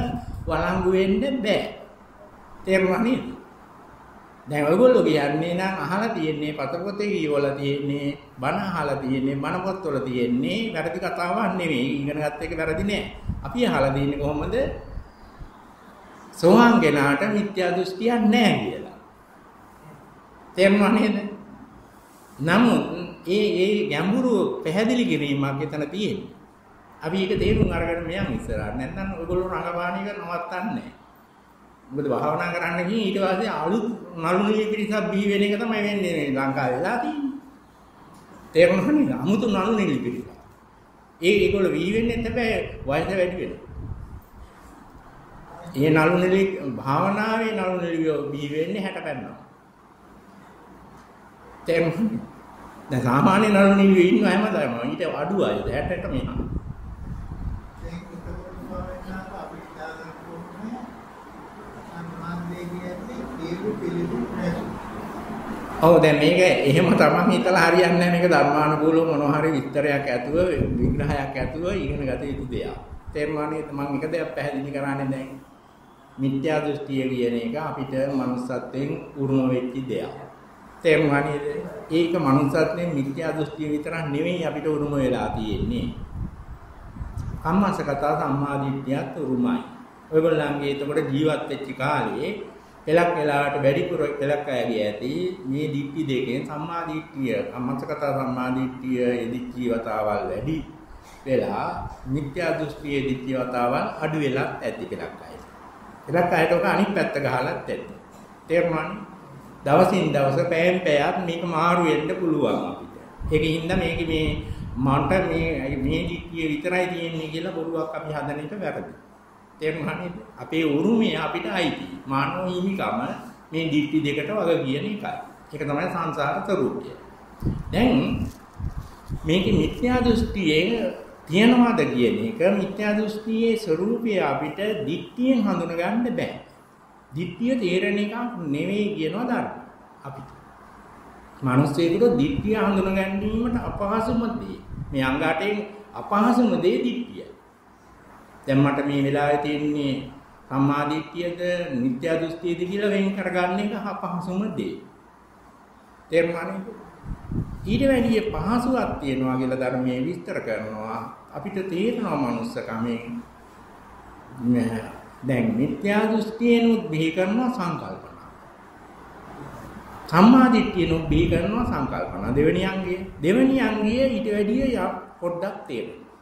Speaker 1: වළංගු වෙන්න බෑ. තේරුණා නේද? දැන් ඔයගොල්ලෝ කියන්නේ නම් අහලා තියෙන්නේ පතපොතේ කියවලා තියෙන්නේ බණ අහලා තියෙන්නේ මන පොත්වල තියෙන්නේ වැරදි කතාවක් නෙවෙයි ඉගෙන ගත්ත එක වැරදි නෑ. අපි අහලා තියෙන්නේ කොහොමද? සෝවාන් කෙනාට මිත්‍යා දෘෂ්ටියක් නෑ කියලා. තේරුණා නේද? නමුත් ඒ ඒ ගැඹුරු පැහැදිලි කිරීමක් එතන තියෙන්නේ. අපි ඒක තේරුම් අරගෙන මෙයන් ඉස්සරහට නැත්නම් ඔයගොල්ලෝ රඟපාන එක නවත්තන්නේ නැහැ. මොකද භාවනා කරන්න ගිහින් ඊට පස්සේ අලුත් නළු නිලි පිරිසක් බිහි වෙන එක තමයි වෙන්නේ මේ ලංකාවේ වෙලා තියෙන්නේ. තේරුණා නේද? 아무තු නළු නිලි පිරිස. ඒ ඒගොල්ලෝ බිහි වෙන්නේ හැබැයි වයස වැඩි වෙනවා. ඒ නළු නිලි භාවනාවේ නළු නිලි බිහි වෙන්නේ 60 පැන්නවා. තේරුණා? දැන් සාමාන්‍ය නළු නිලි ඉන්න හැමදාම ඊට අඩු අය 60ට මෙහා. ඔව් දැන් මේක එහෙම තමයි හිතලා හරියන්නේ නැහැ මේක ධර්මානුකූලව මොනවා හරි විස්තරයක් ඇතුව විග්‍රහයක් ඇතුව ඉගෙන ගත යුතු දෙයක්. තේරුණා නේද මම එක දෙයක් පැහැදිලි කරන්නේ දැන් මිත්‍යා දෘෂ්ටිය කියන එක අපිට manussත්වයෙන් උරුම වෙච්ච දෙයක්. තේරුණා නේද? ඒක manussත්වයෙන් මිත්‍යා දෘෂ්ටිය විතරක් නෙවෙයි අපිට උරුම වෙලා තියෙන්නේ. කම්මසගත සම්මාදිට්ඨියත් උරුමයි. ඔයගොල්ලන්ගේ එතකොට ජීවත් වෙච්ච කාලේ පෙලක් වෙලාවට වැඩිපුර පෙලක් අයගේ ඇති මේ දිට්ඨි දෙකෙන් සම්මා දිට්ඨිය අමතකත සම්මා දිට්ඨිය එදිච්චි වතාවල් වැඩි වෙලා මිත්‍යා දෘෂ්ටියේ දිට්ඨි වතාවල් අඩු වෙලා ඇති පෙලක් අය. පෙලක් අයට උක අනිත් පැත්ත ගහලත් ඇති. තේරුණානේ? දවසින් දවස පැයෙන් පැයක් මේක මාරු වෙන්න පුළුවන් අපිට. ඒකින්ද මේක මේ මට මේ මේ දිට්ඨිය විතරයි තියෙන්නේ කියලා බොරුවක් අපි හදන එක වැරදි. තේරුණා නේද? අපේ උරුමය අපිට අයිති. මානව හිමිකම මේ දිට්ටි දෙකට වග කියන එකයි. ඒක තමයි සංසාර ස්වરૂපය. දැන් මේක මිත්‍යා දෘෂ්ටියේ තියනවාද කියන එක මිත්‍යා දෘෂ්ටියේ ස්වરૂපය අපිට දිට්ටියෙන් හඳුනගන්න බෑ. දිට්ටිය තේරෙන එකක් නෙවෙයි කියනවා ධර්ම අපිට. මිනිස්සෙකුට දිට්ටිය හඳුන ගැනීමට අපහසුම දේ. මේ අංග 8න් අපහසුම දේ දිට්ටිය. දැන් මට මේ වෙලාවේ තියෙන්නේ සම්මාදිට්ඨියද මිත්‍යා දෘෂ්ටියද කියලා වෙන් කරගන්න එක අපහසුම දේ. තේරුණානේ? ඊට වැඩිය පහසුවක් තියෙනවා කියලා ධර්මයේ විස්තර කරනවා. අපිට තේරෙනවා manussකමෙන් දැන් මිත්‍යා දෘෂ්ටියනොත් බිහි කරනවා සංකල්පනා. සම්මාදිට්ඨියනොත් බිහි කරනවා සංකල්පනා. දෙවෙනි අංගය. දෙවෙනි අංගය ඊට වැඩිය පොඩ්ඩක් තේරෙනවා.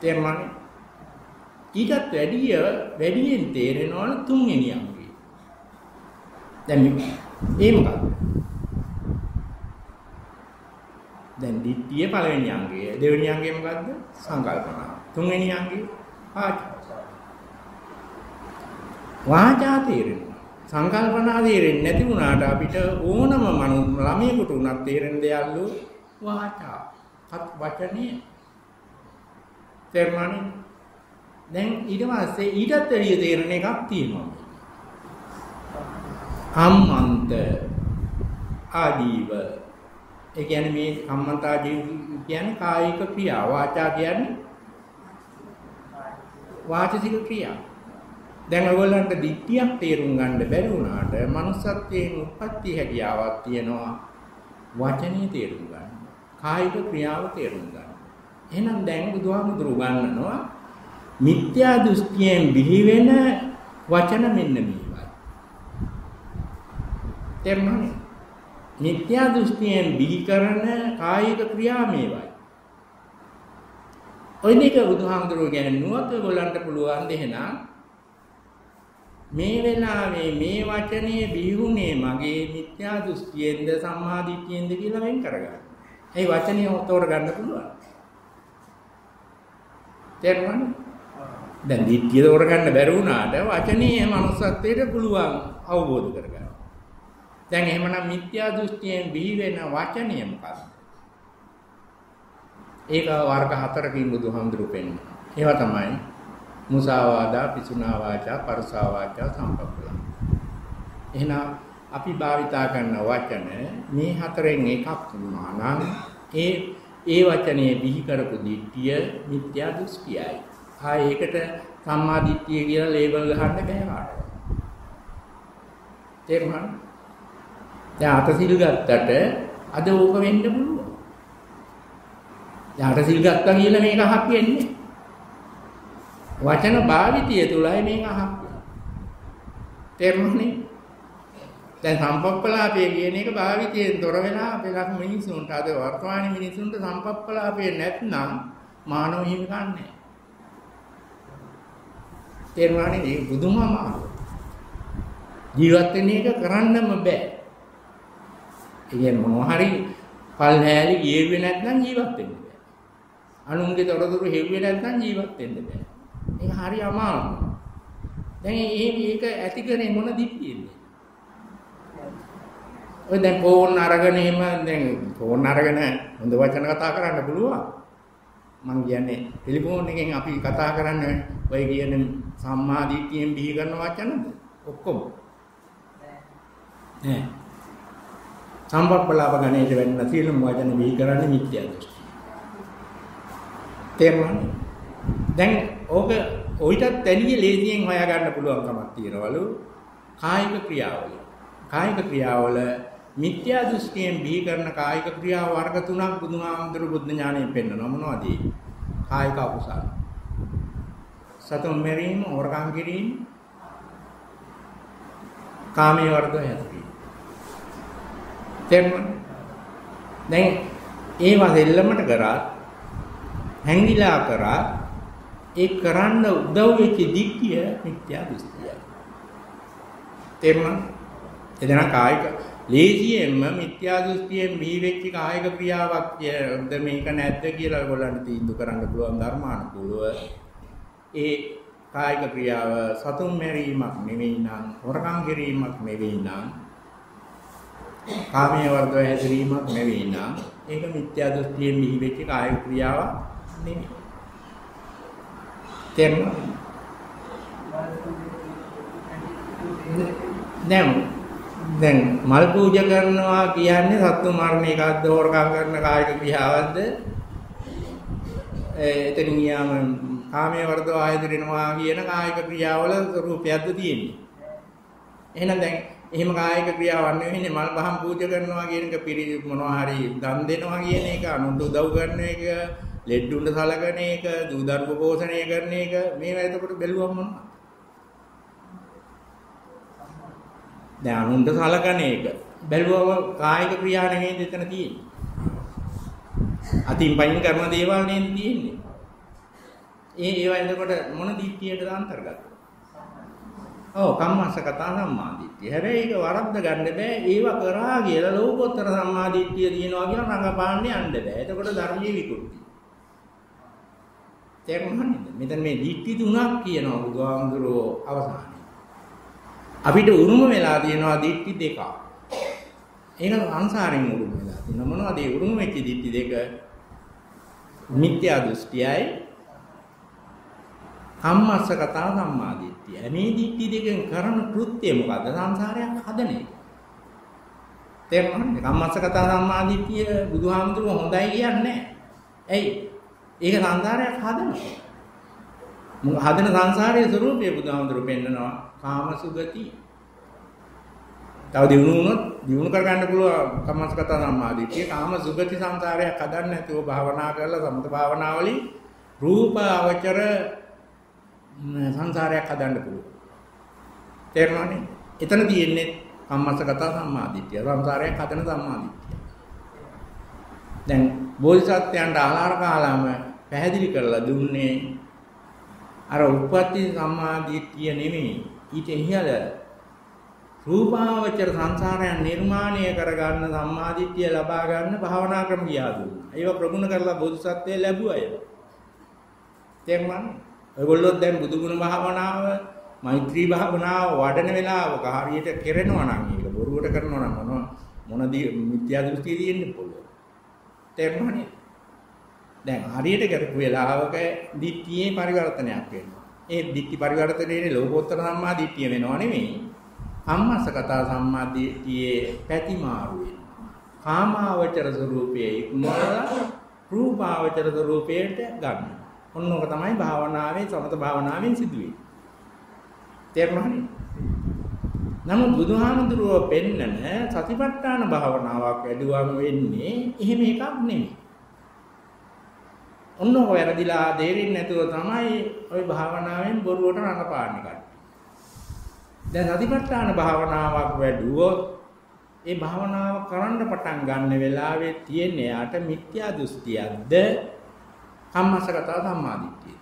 Speaker 1: තේරුණානේ? ඊටත් වැඩිය වැඩියෙන් තේරෙනවන තුන්වෙනි අංගය. දැන් මේ මොකක්ද? දැන් දිට්ඨිය පළවෙනි අංගය. දෙවෙනි අංගය මොකද්ද? සංකල්පනා. තුන්වෙනි අංගය වාචා. වාචා තේරෙනවා. සංකල්පනා තේරෙන්නේ නැති වුණාට අපිට ඕනම මනු ළමයෙකුට උනත් තේරෙන දෙයල්ලු වාචා. අත් වචනේ. තේරුණානේ? දැන් ඊට පස්සේ ඊටත් එළිය තේරෙන එකක් තියෙනවා. කම්මන්ත ආදීව ඒ කියන්නේ මේ කම්මන්තා ජීව කියන්නේ කායික ක්‍රියා. වාචා කියන්නේ වාචික ක්‍රියා. දැන් ඔයගොල්ලන්ට දිට්ඨියක් තේරුම් ගන්න බැරි වුණාට manussත්වයෙන් උප්පත්ති හැකියාවක් තියෙනවා. වචනේ තේරුම් ගන්න. කායික ක්‍රියාව තේරුම් ගන්න. එහෙනම් දැන් බුදුහාමුදුරු ගන්නනවා මිත්‍යා දෘෂ්ටියෙන් බිහි වෙන වචන මෙන්න මේවයි. තේරුණානේ? මිත්‍යා දෘෂ්ටියෙන් බිහි කරන කායික ක්‍රියා මේවයි. ඔය දෙක බුදුහාමුදුරුවෝ ගැන්නුවත් ඔයගොල්ලන්ට පුළුවන් දෙහෙනම් මේ වෙලාවේ මේ වචනේ බිහිුනේ මගේ මිත්‍යා දෘෂ්ටියෙන්ද සම්මා දිට්ඨියෙන්ද කියලා වෙන් කරගන්න. ඒ වචනේ තෝරගන්න පුළුවන්. තේරුණානේ? දැන් දිට්ඨිය තෝරගන්න බැරි වුණාට වචනේ මනුස්සත්වයට පුළුවන් අවබෝධ කරගන්න. දැන් එහෙමනම් මිත්‍යා දෘෂ්ටියෙන් බිහි වෙන වචනය මොකක්ද? ඒක වර්ග හතරකින් බුදුහාමුදුරු පෙන්නන. ඒවා තමයි මුසාවාදා, පිසුනා වාචා, පරසා වාචා, සම්පප්පල. එහෙනම් අපි භාවිතා කරන වචන මේ හතරෙන් එකක් වුණා නම් ඒ ඒ වචනේ බිහි කරපු දිට්ඨිය මිත්‍යා දෘෂ්ටියයි. ආ ඒකට සම්මා දිට්ඨිය කියලා ලේබල් ගහන්න බෑ කාටවත්. තේරුණාද? දැන් අට සිල් ගත්තට අද ඕක වෙන්න පුළුවන්. දැන් අට සිල් ගත්තා කියලා මේක අහක් වෙන්නේ. වචන භාවිතය තුලයි මේක අහක් වෙන්නේ. තේරුණනේ? දැන් සම්පප්පලාපය කියන එක භාවිතයෙන් තොර වෙලා අපේ මිනිසුන්ට අද වර්තමාන මිනිසුන්ට සම්පප්පලාපය නැත්නම් මානව හිමිකම් නැහැ. තේරුණානේ? මේ බුදුමම ජීවත් වෙන එක කරන්නම බෑ. ඒ කියන්නේ මොනවා හරි පල් හැලි ගියෙන්නේ නැත්නම් ජීවත් වෙන්න බෑ. අනුන්ගේ තොරතුරු හෙව්වේ නැත්නම් ජීවත් වෙන්න බෑ. ඒක හරි අමාරුයි. දැන් මේක ඇති කරේ මොන දිප්පියෙන්ද? ඔය දැන් ෆෝන් අරගෙන එහෙම දැන් ෆෝන් අරගෙන හොඳ වචන කතා කරන්න පුළුවන්. මං කියන්නේ ටෙලිෆෝන් එකෙන් අපි කතා කරන්නේ ඔය කියන සම්මා දිට්ඨියෙන් බිහි කරන වචනද? ඔක්කොම. නෑ. සම්පප්පලාප ගණයට වෙන්න සියලුම වචන මෙහි කරන්නේ මිත්‍යා දෘෂ්ටි. තේරුණානේ? දැන් ඕක ඔయితත් තැනිය ලේසියෙන් හොයාගන්න පුළුවන් කමක් තියෙනවලු කායික ක්‍රියාවල. කායික ක්‍රියාවල මිත්‍යා දෘෂ්ටියෙන් බිහි කරන කායික ක්‍රියා වර්ග තුනක් බුදුහාමුදුරු බුද්ධ ඥාණයෙන් පෙන්වනවා මොනවද ඒ? කායික අකුසල. සතුන් මෙරීම, හොරකම් කිරීම, කාමයේ වර්ධය හැදෙන්නේ. තේරුණාද? දැන් ඒවා දෙල්ලමට කරා හැංගිලා කරා ඒ කරන්න උදව් වෙච්ච දික්කිය මිත්‍යා දෘෂ්ටිය. තේරුණාද? එදෙන කායික ලේසියෙන්ම මිත්‍යා දෘෂ්ටියෙන් බිහි වෙච්ච කායික ක්‍රියාවක් ද මේක නැද්ද කියලා ඔයගොල්ලන්ට තීන්දුව කරන්න පුළුවන් ධර්මානුකූලව ඒ කායික ක්‍රියාව සතුන් මැරීමක් නෙවෙයි නම් හොරකම් කිරීමක් නෙවෙයි නම් කාමයේ වර්ධව හැසිරීමක් නෙවෙයි නම් ඒක මිත්‍යා දෘෂ්ටියෙන් මිහි වෙච්ච කාය ක්‍රියාවක් නෙමෙයි. තේරුණාද? දැන් දැන් මල් පූජා කරනවා කියන්නේ සත්තු මරණ එකක්ද හොරකම් කරන කායික ක්‍රියාවක්ද? එතන ගියාම කාමයේ වර්ධව ආයතරිනවා කියන කායික ක්‍රියාවල රූපයක්ද තියෙන්නේ. එහෙනම් දැන් එහෙම කායික ක්‍රියාවක් නෙවෙයිනේ මල් පහන් පූජා කරනවා කියන එක පිරි මොනවා හරි දන් දෙනවා කියන එක අනුන්ට උදව් කරන එක ලෙඩ්ඩුන්ට සලකන එක දූ දරුවෝ පෝෂණය කරන එක මේවා එතකොට බැලුවම මොනවද? දැන් අනුන්ට සලකන එක බැලුවම කායික ක්‍රියා නෙවෙයි එතන තියෙන්නේ. අතින් පයින් කරන දේවල් නේද තියෙන්නේ. ඒ ඒවා එතකොට මොන දිට්ඨියටද අන්තර්ගත? ඔව් කම්මස්ස කතා සම්මාදිට්ඨිය. හැබැයි ඒක වරද්ද ගන්න බෑ. ඒව කරා කියලා ලෝකෝත්තර සම්මාදිට්ඨිය දිනනවා කියන රංගපාන්නේ යන්න බෑ. එතකොට ධර්මයේ විකෘති. තේරුණාද? මෙතන මේ දිට්ඨි තුනක් කියනවා බුදුහාමුදුරෝ අවසානයේ. අපිට උරුම වෙලා තියෙනවා දිට්ඨි දෙකක්. ඒක සංසාරයෙන් උරුම වෙලා තියෙනවා. මොනවද ඒ උරුම වෙච්ච දිට්ඨි දෙක? මිත්‍යා දෘෂ්ටියයි කම්මස්ස කතා සම්මාදිට්ඨිය. මේ දිට්ඨි දෙකෙන් කරන කෘත්‍යය මොකද්ද? සංසාරයක් හදන එක. තේරුණාද? කම්මස්ස කතා සම්මාදිට්ඨිය බුදුහාමුදුරුවෝ හොඳයි කියන්නේ ඇයි? ඒක සංසාරයක් හදනවා. මොකද හදන සංසාරයේ ස්වરૂපය බුදුහාමුදුරුවෝ පෙන්නනවා කාම සුගති. තව දිනු වුණොත් දිනු කර ගන්න පුළුවන් කම්මස්ස කතා සම්මාදිට්ඨිය කාම සුගති සංසාරයක් හදන්න නැතුව භාවනා කරලා සමත භාවනාවලින් රූප අවචර සංසාරයක් හදන්න පුළුවන්. තේරුණානේ? එතන තියෙන්නේ කම්මස්සගත සම්මාදිට්ඨිය. සංසාරයක් හදන සම්මාදිට්ඨිය. දැන් බෝධිසත්වයන්ට ආහාර කාලම පැහැදිලි කරලා දුන්නේ අර උප්පත්ති සම්මාදිට්ඨිය නෙමෙයි. ඊට ඉහළ රූපාවචර සංසාරයන් නිර්මාණය කරගන්න සම්මාදිට්ඨිය ලබා ගන්න භාවනා ක්‍රම ගියා දුන්නා. ඒව ප්‍රගුණ කරලා බෝධිසත්වය ලැබුවා ඒවා. තේරුණානේ? ඔයගොල්ලෝ දැන් බුදුගුණ භාවනාව, මෛත්‍රී භාවනාව වඩන වෙලාවක හරියට කෙරෙනවා නම් ඒක බොරුවට කරනවා නම් මොන මොන මිත්‍යා දෘෂ්ටිය තියෙන්න පුළුවන්. තේරුණානේ? දැන් හරියට කරපු වෙලාවක දිට්ඨියේ පරිවර්තනයක් වෙනවා. ඒ දිට්ඨි පරිවර්තනයේ ලෝකෝත්තර සම්මා දිට්ඨිය වෙනව නෙමෙයි. අම්මස කතා සම්මා දිට්ඨියේ පැතිමාරු වෙනවා. කාමාවචර ස්වરૂපයේ ඉක්මවලා රූපාවචර ස්වરૂපයට ගන්නවා. ඔන්න ඕක තමයි භාවනාවේ සමත භාවනාවෙන් සිදුවේ. තේරුණානේ? නමුත් බුදුහාමුදුරුවෝ පෙන්නන සතිපට්ඨාන භාවනාවක් වැඩුවම වෙන්නේ එහෙම එකක් නෙමෙයි. ඔන්න ඔය වැරදිලා දෙරින් නැතුව තමයි ওই භාවනාවෙන් බොරුවට රඟපාන්නේ කට්ටිය. දැන් සතිපට්ඨාන භාවනාවක් වැඩුවොත් ඒ භාවනාව කරන්න පටන් ගන්න වෙලාවේ තියෙන යාට මිත්‍යා දෘෂ්ටියක්ද කම්මස්සගත සම්මාදිට්ඨියද?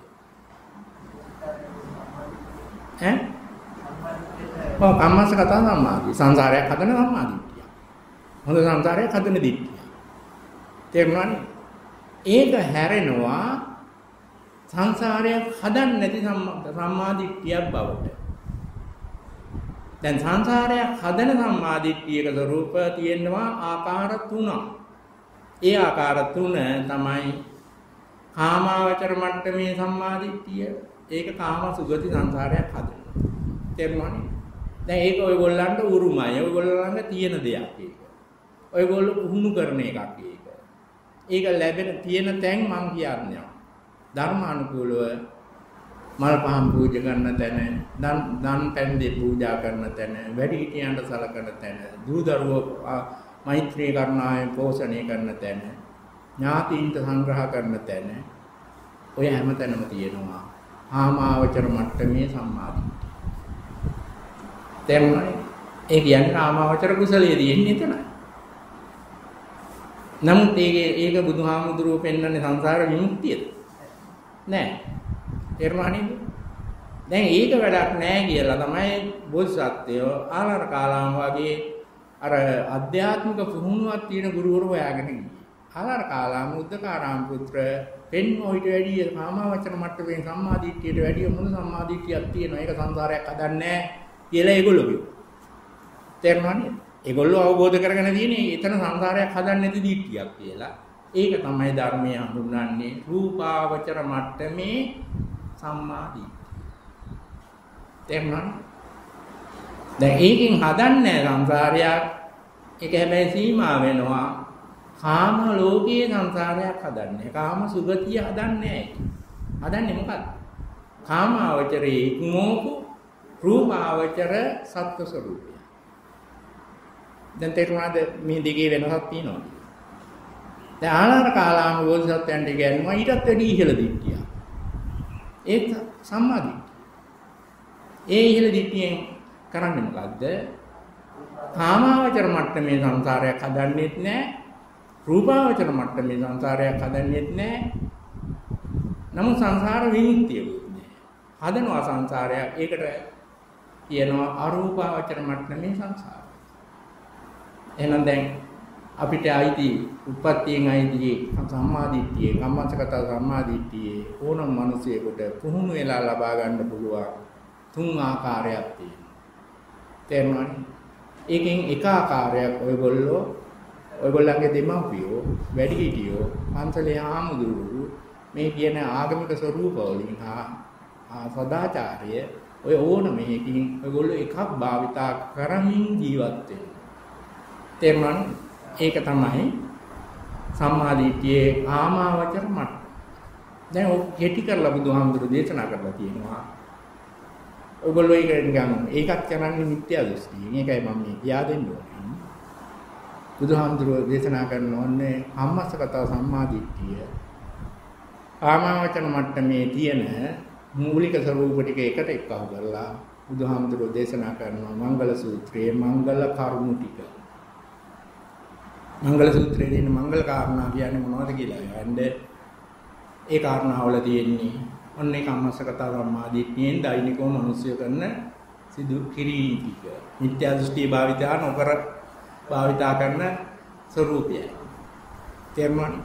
Speaker 1: ඈ? ඔව් කම්මස්සගත සම්මාදිට්ඨිය. සංසාරයක් හදන සම්මාදිට්ඨිය. හොඳ සංසාරයක් හදන දිට්ඨිය. තේරුණානේ? ඒක හැරෙනවා සංසාරයක් හදන්න නැති සම්මාදිට්ඨියක් බවට. දැන් සංසාරයක් හදන සම්මාදිට්ඨියක ස්වરૂප තියෙනවා ආකාර තුනක්. ඒ ආකාර තුන තමයි කාමාවචර මට්ටමේ සම්මාදිට්ඨිය ඒක කාම සුගති සංසාරයක් හදනවා. තේරුණානේ? දැන් ඒක ඔයගොල්ලන්ට උරුමයි. ඔයගොල්ලන්ට තියෙන දෙයක් ඒක. ඔයගොල්ලෝ පුහුණු කරන එකක් ඒක. ඒක ලැබෙන තියෙන තැන් මං කියන්නේ. ධර්මානුකූලව මල් පහන් පූජා කරන තැන, දන් දන් පැන්දේ පූජා කරන තැන, වැඩි හිටියන්ට සලකන තැන, දූ දරුවෝ මෛත්‍රී කරුණාවෙන් පෝෂණය කරන තැන, ඥාතීන්ට සංග්‍රහ කරන තැන ඔය හැම තැනම තියෙනවා ආමාවචර මට්ටමේ සම්මාදිට්ඨිය. තේරුණානේ? ඒ කියන්නේ ආමාවචර කුසලයේ තියෙන්නේ එතනයි. නමුත් ඒකේ ඒක බුදුහාමුදුරුවෝ පෙන්වන්නේ සංසාර විමුක්තියද? නෑ. තේරුණා නේද? දැන් ඒක වැඩක් නෑ කියලා තමයි බෝධිසත්වයෝ ආලාර කාලාම වගේ අර අධ්‍යාත්මික පුහුණුවක් තියෙන ගුරුවරු හොයාගෙන ගියේ. ආලාර කාලාම උද්දකාරාම පුත්‍ර පෙන්වෝයිට වැඩිය කාමාවචර මට්ටමේ සම්මාදිට්ඨියට වැඩිය මොන සම්මාදිට්ඨියක් තියෙනවා. ඒක සංසාරයක් හදන්නේ කියලා ඒගොල්ලෝ කිව්වා. තේරුණා නේද? ඒගොල්ලෝ අවබෝධ කරගෙන තියෙන්නේ එතන සංසාරයක් හදන්නේ නැති දිට්ඨියක් කියලා. ඒක තමයි ධර්මයේ හඳුන්වන්නේ රූපාවචර මට්ටමේ සම්මාදිට්ඨිය. තේරුණා? දැන් ඒකෙන් හදන්නේ සංසාරයක් ඒක හැබැයි සීමා වෙනවා කාම ලෝකයේ සංසාරයක් හදන්නේ. කාම සුගතිය හදන්නේ හදන්නේ මොකක්ද? කාමාවචරේ ඉක්මෝපු රූපාවචර සත්ව ස්වરૂපය. දැන් තේරුණාද මේ දෙකේ වෙනසක් තියෙනවද? දැන් ආනාර කාලාම බෝධිසත්වයන්ට කියනවා ඊටත් වැඩි ඉහළ දිට්ඨිය. ඒක සම්මාදිට්ඨිය. ඒ ඉහළ දිට්ඨියෙන් කරන්නේ මොකද්ද? කාමාවචර මට්ටමේ සංසාරයක් හදන්නෙත් නැහැ. රූපාවචර මට්ටමේ සංසාරයක් හදන්නෙත් නැහැ. නමුත් සංසාර විමුක්තිය වෙන්නේ. හදනවා සංසාරයක්. ඒකට තියෙනවා අරූපාවචර මට්ටමේ සංසාරය. එහෙනම් දැන් අපිට අයිති උප්පත්තියෙන් අයිති සම්මාදිට්ඨිය, කම්මස්සගත සම්මාදිට්ඨිය ඕනම මිනිසෙකුට පුහුණු වෙලා ලබා ගන්න පුළුවන් තුන් ආකාරයක් තියෙනවා. තේරුණානේ? ඒකෙන් එක ආකාරයක් ඔයගොල්ලෝ ඔයගොල්ලන්ගේ දෙමව්පියෝ, වැඩිහිටියෝ, පන්සලේ ආමුදුරු මේ කියන ආගමික ස්වરૂප වලින් හා සදාචාරය ඔය ඕන මේකින් ඔයගොල්ලෝ එකක් භාවිතා කරමින් ජීවත් වෙනවා. තේරුණානේ? ඒක තමයි සම්මාදිට්ඨියේ කාමාවචර මට්ටම. දැන් ඔය කෙටි කරලා බුදුහාමුදුරු දේශනා කරලා තියෙනවා. ඔයගොල්ලෝ ඒක නිකන් ඒකත් කරන්නේ මිත්‍යා දෘෂ්ටියෙන්. ඒකයි මම මේ කියා දෙන්න ඕනේ. බුදුහාමුදුරු දේශනා කරන ඕනේ අම්මස්සගත සම්මාදිට්ඨිය. කාමාවචර මට්ටමේ තියෙන මූලික ස්වરૂප ටික එකට එක්කව කරලා බුදුහාමුදුරු දේශනා කරනවා මංගල සූත්‍රයේ මංගල කරුණු ටික. මංගල සූත්‍රයේ තියෙන මංගල කාරණා කියන්නේ මොනවද කියලා. and ඒ කාරණාවල තියෙන්නේ ඔන්න ඒක අම්මසගත සම්මාදිට්ඨියෙන් දෛනිකව මිනිස්සු කරන සිදු කිරීම ටික. මිත්‍යා දෘෂ්ටි භාවිතා නොකර භාවිතා කරන ස්වરૂපය. තේරුණානේ?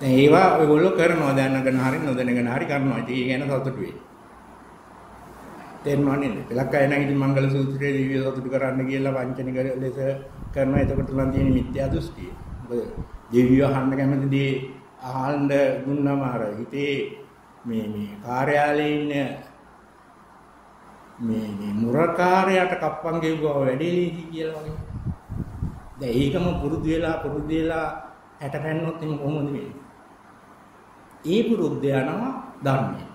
Speaker 1: දැන් ඒවා ඔයගොල්ලෝ කරනවා දැනගෙන හරි නොදැනගෙන හරි කරනවා. ඉතින් ඒ ගැන සතුටු වෙන්න. තේරුණානේ? පළක් අය නම් ඉතින් මංගල සූත්‍රයේ දිව්‍ය සතුටු කරන්න කියලා වංචනික ලෙස කරනවා. එතකොට නම් තියෙන මිත්‍යා දෘෂ්ටිය. මොකද දිව්‍ය අහන්න කැමති දේ අහන්න දුන්නම අර හිතේ මේ මේ කාර්යාලයේ ඉන්න මේ මේ මුරකාරයට කප්පන් ගෙවුවා වැඩේ ලීසි කියලා වගේ. දැන් ඒකම පුරුදු වෙලා පුරුදු වෙලා හැට පැන්නොත් එimhe කොහොමද වෙන්නේ? ඒ පුරුද්ද යනවා ධර්මයට.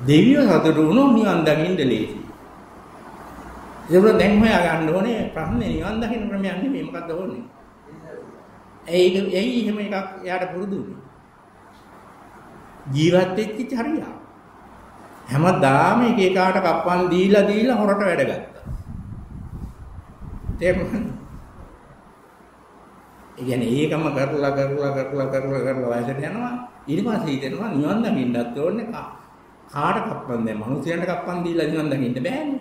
Speaker 1: දෙවියෝ සතුටු වුණොත් නිවන් දකින්න ලේසි. ඒක දැන් හොයා ගන්න ඕනේ ප්‍රශ්නේ නිවන් දකින්න ක්‍රමයක් නෙමෙයි මොකද්ද ඕනේ? ඒක එයි එහෙම එකක් එයාට පුරුදු වුණේ. ජීවත් වෙච්ච චර්යාව. හැමදාම එක එකාට කප්පන් දීලා දීලා හොරට වැඩ ගත්තා. තේරුණාද? ඒ කියන්නේ ඒකම කරලා කරලා කරලා කරලා කරලා වයසට යනවා. ඊට පස්සේ හිතෙනවා නිවන් දකින්නත් ඕනේ කාට කප්පන් දැන් මිනිසයන්ට කප්පන් දීලා නිවන් දකින්න බෑනේ.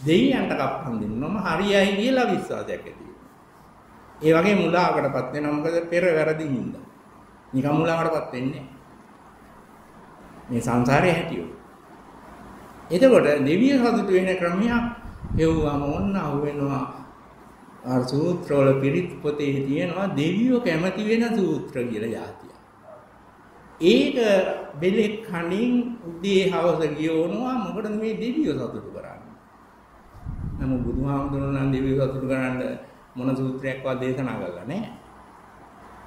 Speaker 1: දෙයියන්ට කප්පන් දෙන්නම හරියයි කියලා විශ්වාසයක් ඇති ඒ වගේ මුලාවකටපත් වෙනවා මොකද පෙර වැරදි හින්දා. නිකම් මුලාවකටපත් වෙන්නේ මේ සංසාරයේ හැටියෝ. එතකොට දෙවියන් සතුටු වෙන ක්‍රමයක් එව්වම ඔන්න අහුවෙනවා අර සූත්‍රවල පිරිත් පොතේ තියෙනවා දෙවියෝ කැමති වෙන සූත්‍ර කියලා යාතිය. ඒක බෙලෙක් කණින් උදේ හවස කියවනවා මොකටද මේ දෙවියෝ සතුටු කරන්නේ? නමුත් බුදුහාමුදුරන් නම් දෙවියෝ සතුටු කරන්න මොන සූත්‍රයක්වත් දේශනා කළා නෑ.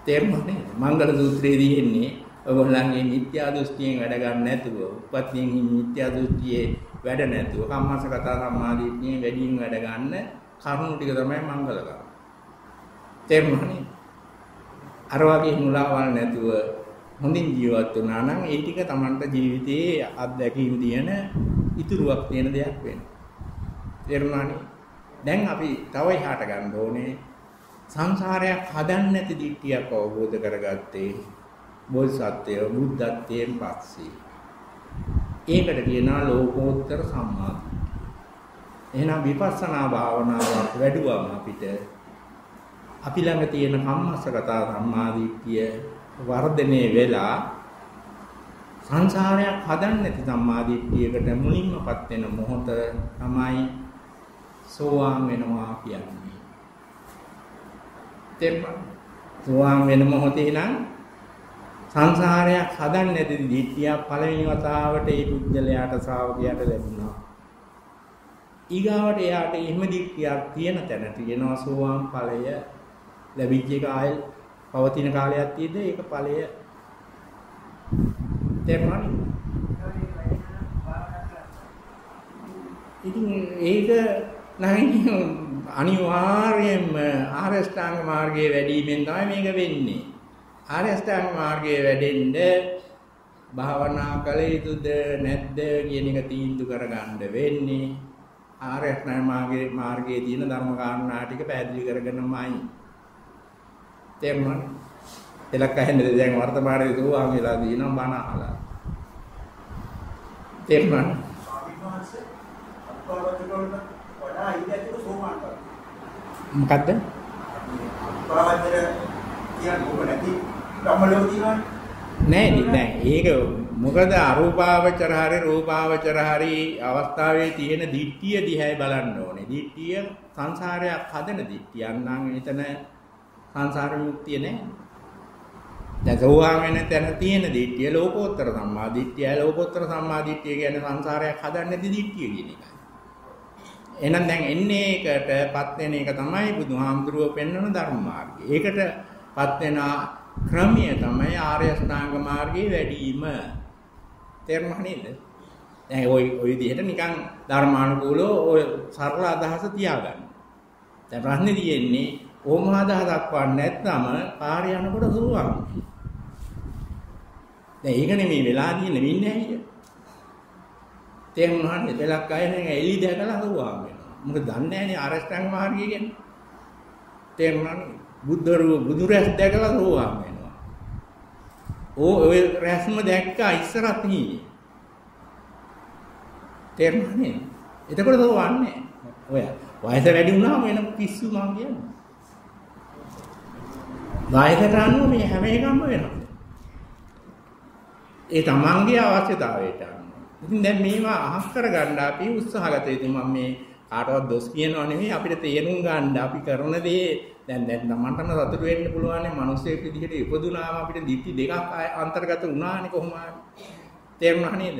Speaker 1: තේරුණා නේද? මංගල සූත්‍රයේ තියෙන්නේ ඔයගොල්ලන්ගේ මිත්‍යා දෘෂ්ටියෙන් වැඩ ගන්න නැතුව, උපත්යෙන් මිත්‍යා දෘෂ්ටියේ වැඩ නැතුව, කම්මසගත සම්මාදිට්ඨියෙන් වැඩියෙන් වැඩ ගන්න කරුණු ටික තමයි මංගල කර්ම. තේරුණා නේද? අර වගේ මුලාවල් නැතුව හොඳින් ජීවත් වුණා නම් ඒ ටික Tamanට ජීවිතයේ අත්දැකීම් තියෙන ඉතුරුවක් තියෙන දෙයක් වෙනවා. තේරුණානේ? දැන් අපි තව එහාට ගන්න ඕනේ සංසාරයක් හදන්න නැති දිට්ඨියක් අවබෝධ කරගත්තේ බෝසත්ත්වය බුද්ධත්වයෙන් පස්සේ. ඒකට කියනවා ලෝකෝත්තර සම්මාදිට්ඨිය. එහෙනම් විපස්සනා භාවනාවක් වැඩුවම අපිට අපි ළඟ තියෙන කම්මස්සගත සම්මාදිට්ඨිය වර්ධනය වෙලා සංසාරයක් හදන්න නැති සම්මාදිට්ඨියකට මුලින්මපත් වෙන මොහොත තමයි සෝවාන් වෙනවා කියන්නේ. තේරුණා? සෝවාන් වෙන මොහොතේ නම් සංසාරයක් හදන්න නැති දිට්ඨිය පළවෙනි වතාවට ඒ පුද්ගලයාට ශ්‍රාවකයාට ලැබුණා. ඊගාවට එයාට එහෙම දික්කියක් තියෙන තැන තියෙනවා. සෝවාන් ඵලය ලැබිච්ච එක ආයෙ පවතින කාලයක් තියෙද්ද ඒක ඵලය තේරුණානේ ඉතින් ඒක නම් අනිවාර්යයෙන්ම ආරෂ්ඨාංග මාර්ගයේ වැඩිමෙන් තමයි මේක වෙන්නේ. ආරෂ්ඨාංග මාර්ගයේ වැඩෙන්න භාවනා කළ යුතුද නැද්ද කියන එක තීන්දුව කරගන්න වෙන්නේ ආර්යඥාන මාර්ගයේ මාර්ගයේ තියෙන ධර්ම කාරණා ටික පැහැදිලි කරගෙනමයි. තේරුණාද? එලක්ක හැන්නේ දැන් වර්තමානයේ සෝවාන් වෙලා දිනන බණ අහලා.
Speaker 2: කරනවා.
Speaker 1: මොකද්ද?
Speaker 2: පාවතර කියන්නේ ඔබ නැති ධම්මලෝ තියෙනවනේ.
Speaker 1: නෑ නෑ ඒක මොකද අරූපාවචර හරි රූපාවචර හරි අවස්ථාවේ තියෙන දිට්ඨිය දිහායි බලන්න ඕනේ. දිට්ඨිය සංසාරයක් හදන දිට්ඨියක් නම් එතන සංසාර මුක්තිය නෑ. දැන් සෝවාන් වෙන තැන තියෙන දිට්ඨිය ලෝකෝත්තර සම්මා දිට්ඨිය ලෝකෝත්තර සම්මා දිට්ඨිය කියන්නේ සංසාරයක් හදන්නේ නැති දිට්ඨිය කියන එකයි. එහෙනම් දැන් එන්නේ ඒකටපත් වෙන එක තමයි බුදුහාමුදුරුවෝ පෙන්වන ධර්ම මාර්ගය. ඒකටපත් වෙන ක්‍රමය තමයි ආර්ය අෂ්ටාංග මාර්ගයේ වැඩිම. තේරුණා නේද? දැන් ওই ওই විදිහට නිකන් ධර්මානුකූලව ඔය සරල අදහස තියාගන්න. දැන් ප්‍රශ්නේ තියෙන්නේ ඕම අදහසක් වන් නැත්නම් කාර්ය යනකොට දුරුවන්. දැන් ඒක නෙමෙයි වෙලා තියෙන්නේ වෙන්නේ නැහැ තේරුණා නේද? පෙලක් අය නේ එලි දැකලා දුරුවන් වෙනවා. මොකද දන්නේ නැහැනේ ආර්ය අෂ්ටාංග මාර්ගය කියන්නේ. තේරුණා නේද? බුද්ධ රූප බුදු රැස් දැකලා දුරුවන් වෙනවා. ඕ ඔය රැස්ම දැක්කා ඉස්සරත් නීනේ. තේරුණා නේද? එතකොට දුරවන්නේ. ඔය වයස වැඩි වුණාම වෙන පිස්සු මම කියන්නේ. වයසට අනුව මේ හැම එකම වෙනවා. ඒ තමන්ගේ අවශ්‍යතාවයට අනුව. ඉතින් දැන් මේවා අහස් කරගන්න අපි උත්සාහ ගත යුතුයි. මම මේ කාටවත් දොස් කියනවා නෙමෙයි අපිට තේරුම් ගන්න අපි කරන දේ දැන් දැන් තමන්ටම සතුට වෙන්න පුළුවන් නේ මිනිස්සෙක් විදිහට ඉපදුනාම අපිට දිටි දෙකක් අන්තර්ගත වුණානේ කොහොම හරි. තේරුණා නේද?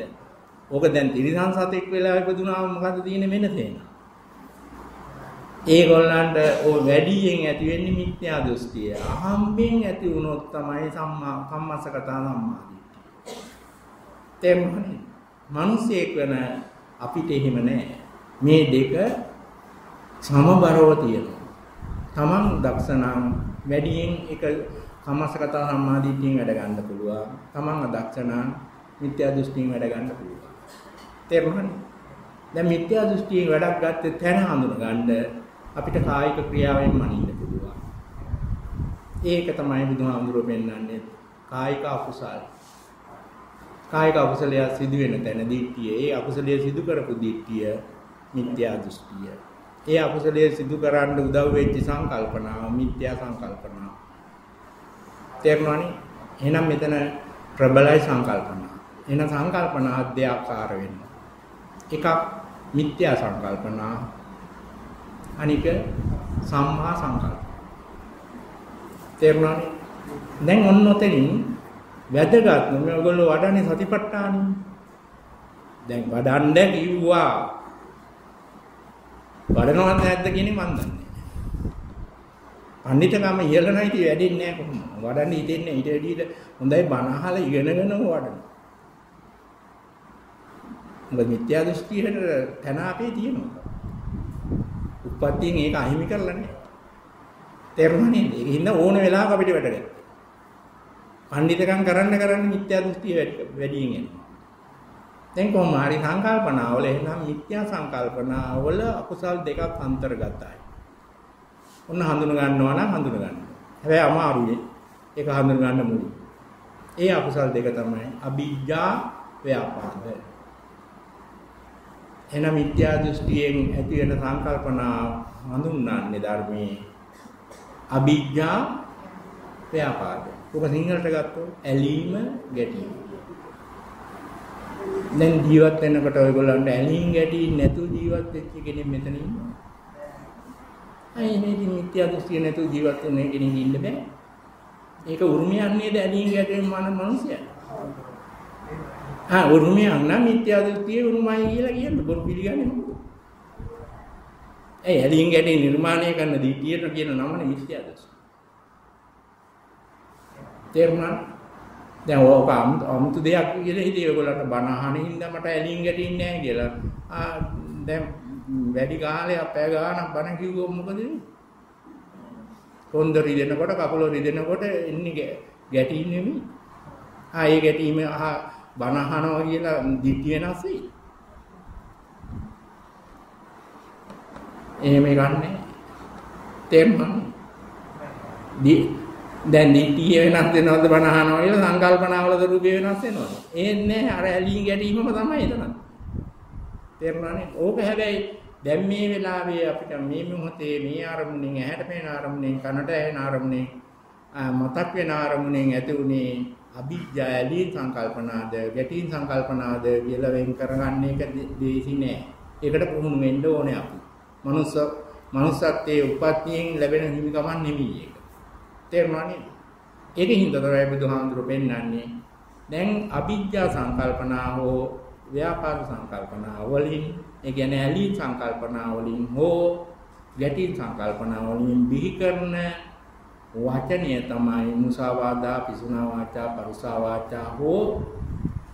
Speaker 1: ඕක දැන් තිරිසන් සතෙක් වෙලා ඉපදුනාම මොකද තියෙන්නේ වෙන තේන? ඒගොල්ලන්ට ඔය වැඩියෙන් ඇති වෙන්නේ මිත්‍යා දෘෂ්ටිය. අහම්බෙන් ඇති වුණොත් තමයි සම්මා කම්මස්සකතා සම්මාදිට්ඨිය. තේරුණානේ? මිනිසෙක් වෙන අපිට එහෙම නෑ. මේ දෙක සමබරව තියෙනවා. Taman දක්ෂණම් වැඩියෙන් එක කම්මස්සකතා සම්මාදිට්ඨියෙන් වැඩ ගන්න පුළුවන්. Taman අදක්ෂණම් මිත්‍යා දෘෂ්ටියෙන් වැඩ ගන්න පුළුවන්. තේරුණානේ? දැන් මිත්‍යා දෘෂ්ටියෙන් වැඩක් ගත්තේ තැන හඳුන ගන්න අපිට කායික ක්‍රියාවෙන් මනින්න පුළුවන්. ඒක තමයි බුදුහාමුදුරුවෝ පෙන්වන්නේ කායික අකුසල. කායික අකුසලය සිදු වෙන තැන දිට්ඨිය. ඒ අකුසලය සිදු කරපු දිට්ඨිය මිත්‍යා දෘෂ්ටිය. ඒ අකුසලයේ සිදු කරන්න උදව් වෙච්ච සංකල්පනාව මිත්‍යා සංකල්පනාව. තේරුණානේ? එහෙනම් මෙතන ප්‍රබලයි සංකල්පනාව. එහෙනම් සංකල්පනා අධ්‍යාකාර වෙනවා. එකක් මිත්‍යා සංකල්පනා අනික සම්මා සංකල්ප. තේරුණානේ? දැන් ඔන්න ඔතනින් වැදගත් මේගොල්ලෝ වඩන්නේ සතිපට්ඨානෙ. දැන් වඩන්න කිව්වා. වඩනවත් නැද්ද කියන්නේ මන් දන්නේ. පඬිතකම ඉහළ නැති වැඩින්නේ නැහැ කොහොමද? වඩන්න හිතෙන්නේ ඊට වැඩියට හොඳයි බණ අහලා ඉගෙනගෙනම වඩන්න. මොකද මිත්‍යා දෘෂ්ටියට තන අපේ තියෙනවා. උප්පත්තියෙන් ඒක අහිමි කරලා නැහැ. තේරුණා නේද? ඒක හින්දා ඕන වෙලාවක අපිට වැඩගත්තා. පඬිතකම් කරන්න කරන්න මිත්‍යා දෘෂ්ටිය වැඩියෙන් එනවා. දැන් කොහොම හරි සංකල්පනාවල එහෙනම් මිත්‍යා සංකල්පනාවල අකුසල් දෙකක් අන්තර්ගතයි. ඔන්න හඳුන ගන්නවා නම් හඳුන ගන්න. හැබැයි අමාරුයි. ඒක හඳුන ගන්න මුලයි. ඒ අකුසල් දෙක තමයි අභිජ්ජා ව්‍යාපාද. එන මිත්‍යා දෘෂ්ටියෙන් ඇති වෙන සංකල්පනා හඳුන්වන්නේ ධර්මයේ අභිජ්ජා ව්‍යාපාද. ඔබ සිංහලට ගත්තොත් ඇලීම ගැටීම. දැන් ජීවත් වෙනකොට ඔයගොල්ලන්ට ඇලීම් ගැටීම් නැතුව ජීවත් වෙච්ච කෙනෙක් මෙතන ඉන්නවා. අය මේ මිත්‍යා දෘෂ්ටිය නැතුව ජීවත් වෙන කෙනෙක් ඉන්න බෑ. ඒක උරුමයක් නේද ඇලීම් ගැටීම් මන මිනිසයා. ආ උරුමයක් නම් මිත්‍යා දෘෂ්ටිය උරුමයි කියලා කියන්න බොරු පිළිගන්නේ මොකද? ඒ ඇලීම් ගැටීම් නිර්මාණය කරන දීතියට කියන නමනේ මිත්‍යා දෘෂ්ටි. තේරුණා? දැන් ඕක අමුතු දෙයක් කියලා හිතේ ඔයගොල්ලන්ට බණ අහන හින්දා මට ඇලීම් ගැටීම් නැහැ කියලා. ආ දැන් වැඩි කාලයක් පැය ගාණක් බණ කිව්වොත් මොකද වෙන්නේ? කොන්ද රිදෙනකොට කකුල රිදෙනකොට එන්නේ ගැටීම් නෙමෙයි. ආ ඒ ගැටීම අහ බණ අහනවා කියලා දිට්ඨිය වෙනස් වෙයි. එහෙම ගන්නෑ. තේරුණා? දැන් දිට්ඨිය වෙනස් වෙනවද බණ අහනවා කියලා සංකල්පනාවල රූපේ වෙනස් වෙනවද? එන්නේ අර ඇලීම් ගැටීමම තමයි එතන. තේරුණානේ? ඕක හැබැයි දැන් මේ වෙලාවේ අපිට මේ මොහොතේ මේ අරමුණෙන් ඇහැට පෙනෙන අරමුණෙන් කනට ඇහෙන අරමුණෙන් මතක් වෙන අරමුණෙන් ඇති උනේ අභිජ්ජා ඇලීම් සංකල්පනාද ගැටීම් සංකල්පනාද කියලා වෙන් කරගන්න එක දේසි නෑ. ඒකට පුහුණු වෙන්න ඕනේ අපි. මනුස්ස මනුස්සත්වයේ උපත්යෙන් ලැබෙන හිමිකමක් නෙමෙයි ඒක. තේරුණා නේද? ඒකෙන් හින්දා තමයි බුදුහාමුදුරුවෝ පෙන්වන්නේ. දැන් අභිජ්ජා සංකල්පනා හෝ ව්‍යාපාද සංකල්පනා වලින් ඒ කියන්නේ ඇලී සංකල්පනා වලින් හෝ ගැටීම් සංකල්පනා වලින් බිහි කරන වචනය තමයි මුසාවාදා පිසුනා වාචා පරුසා වාචා හෝ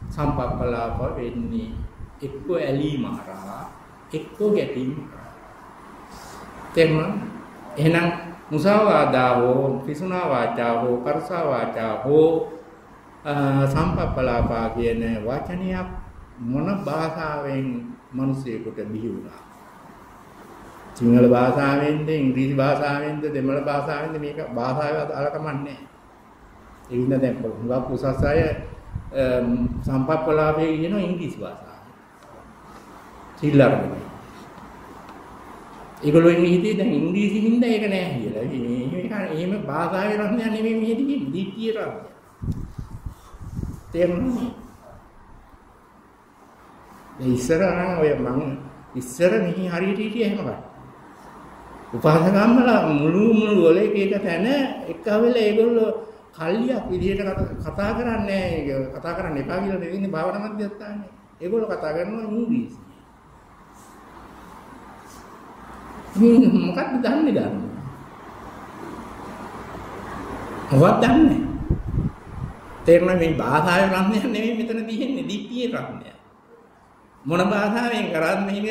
Speaker 1: සම්පප්පලාප වෙන්නේ. එක්ක ඇලීම හරහා එක්ක ගැටීම තේරුණා එහෙනම් මුසාවාදා හෝ පිසුනා වාචා හෝ පරුසා වාචා හෝ සම්පප්පලාපා කියන වචනයක් මොන භාෂාවෙන් මිනිසෙකුට බිහි වුණා සිංහල භාෂාවෙන්ද ඉංග්‍රීසි භාෂාවෙන්ද දෙමළ භාෂාවෙන්ද මේක භාෂාවේ අලකමන්නේ ඒ ඉන්න දැන් හුඟක් උසස් අය සම්පප්පලාපේ කියන ඉංග්‍රීසි භාෂාව. සිල්ලරනේ. ඒගොල්ලෝ ඉන්නේ හිතේ දැන් ඉංග්‍රීසි හින්දා ඒක නෑ කියලා. මේක එහෙම භාෂාවේ රත්නයක් නෙමෙයි මෙහෙදි කියන්නේ. දිට්ඨිය රත්නය. තේරුණානේ? ඒ ඉස්සර නම් ඔය මං ඉස්සර මෙහි හරියට හිටියේ එහෙම කරා. උපාසකම්මලා මුළු මුළු වල එක එක තැන එකවෙල ඒගොල්ලෝ කල්ලියක් විදිහට කතා කරන්නේ කතා කරන්න එපා කියලා නෙවෙයි භාවනා මධ්‍යස්ථානේ. ඒගොල්ලෝ කතා කරනවා ඉංග්‍රීසි. මේ මොකක්ද දන්නේ ගන්න? මොකක්ද දන්නේ? තේරුණා මේ භාෂාවේ රත්නයක් නෙවෙයි මෙතන තියෙන්නේ දිට්ඨියේ රත්නයක්. මොන භාෂාවෙන් කරත් මේක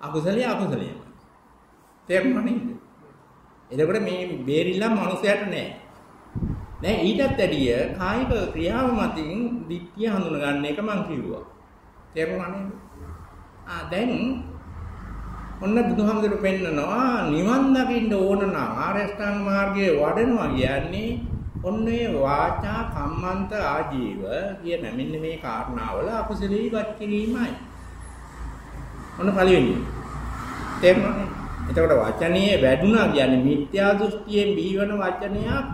Speaker 1: අකුසලයේ අකුසලයේ. තේරුණා නේද? එතකොට මේ බේරිලා මනුස්සයට නෑ. දැන් ඊටත් වැඩිය කායික ක්‍රියාව මතින් දිට්ඨිය හඳුන ගන්න එක මං කිව්වා. තේරුණා නේද? ආ දැන් ඔන්න බුදුහාමුදුරු පෙන්නනවා නිවන් දකින්න ඕන නම් ආරෂ්ඨාංග මාර්ගයේ වඩනවා කියන්නේ ඔන්න ඒ වාචා කම්මන්ත ආජීව කියන මෙන්න මේ කාරණාවල අකුසලී ඉවත් කිරීමයි. ඔන්න පළවෙනි. තේරුණානේ? එතකොට වචනේ වැඩුණා කියන්නේ මිත්‍යා දෘෂ්ටියෙන් බිහිවන වචනයක්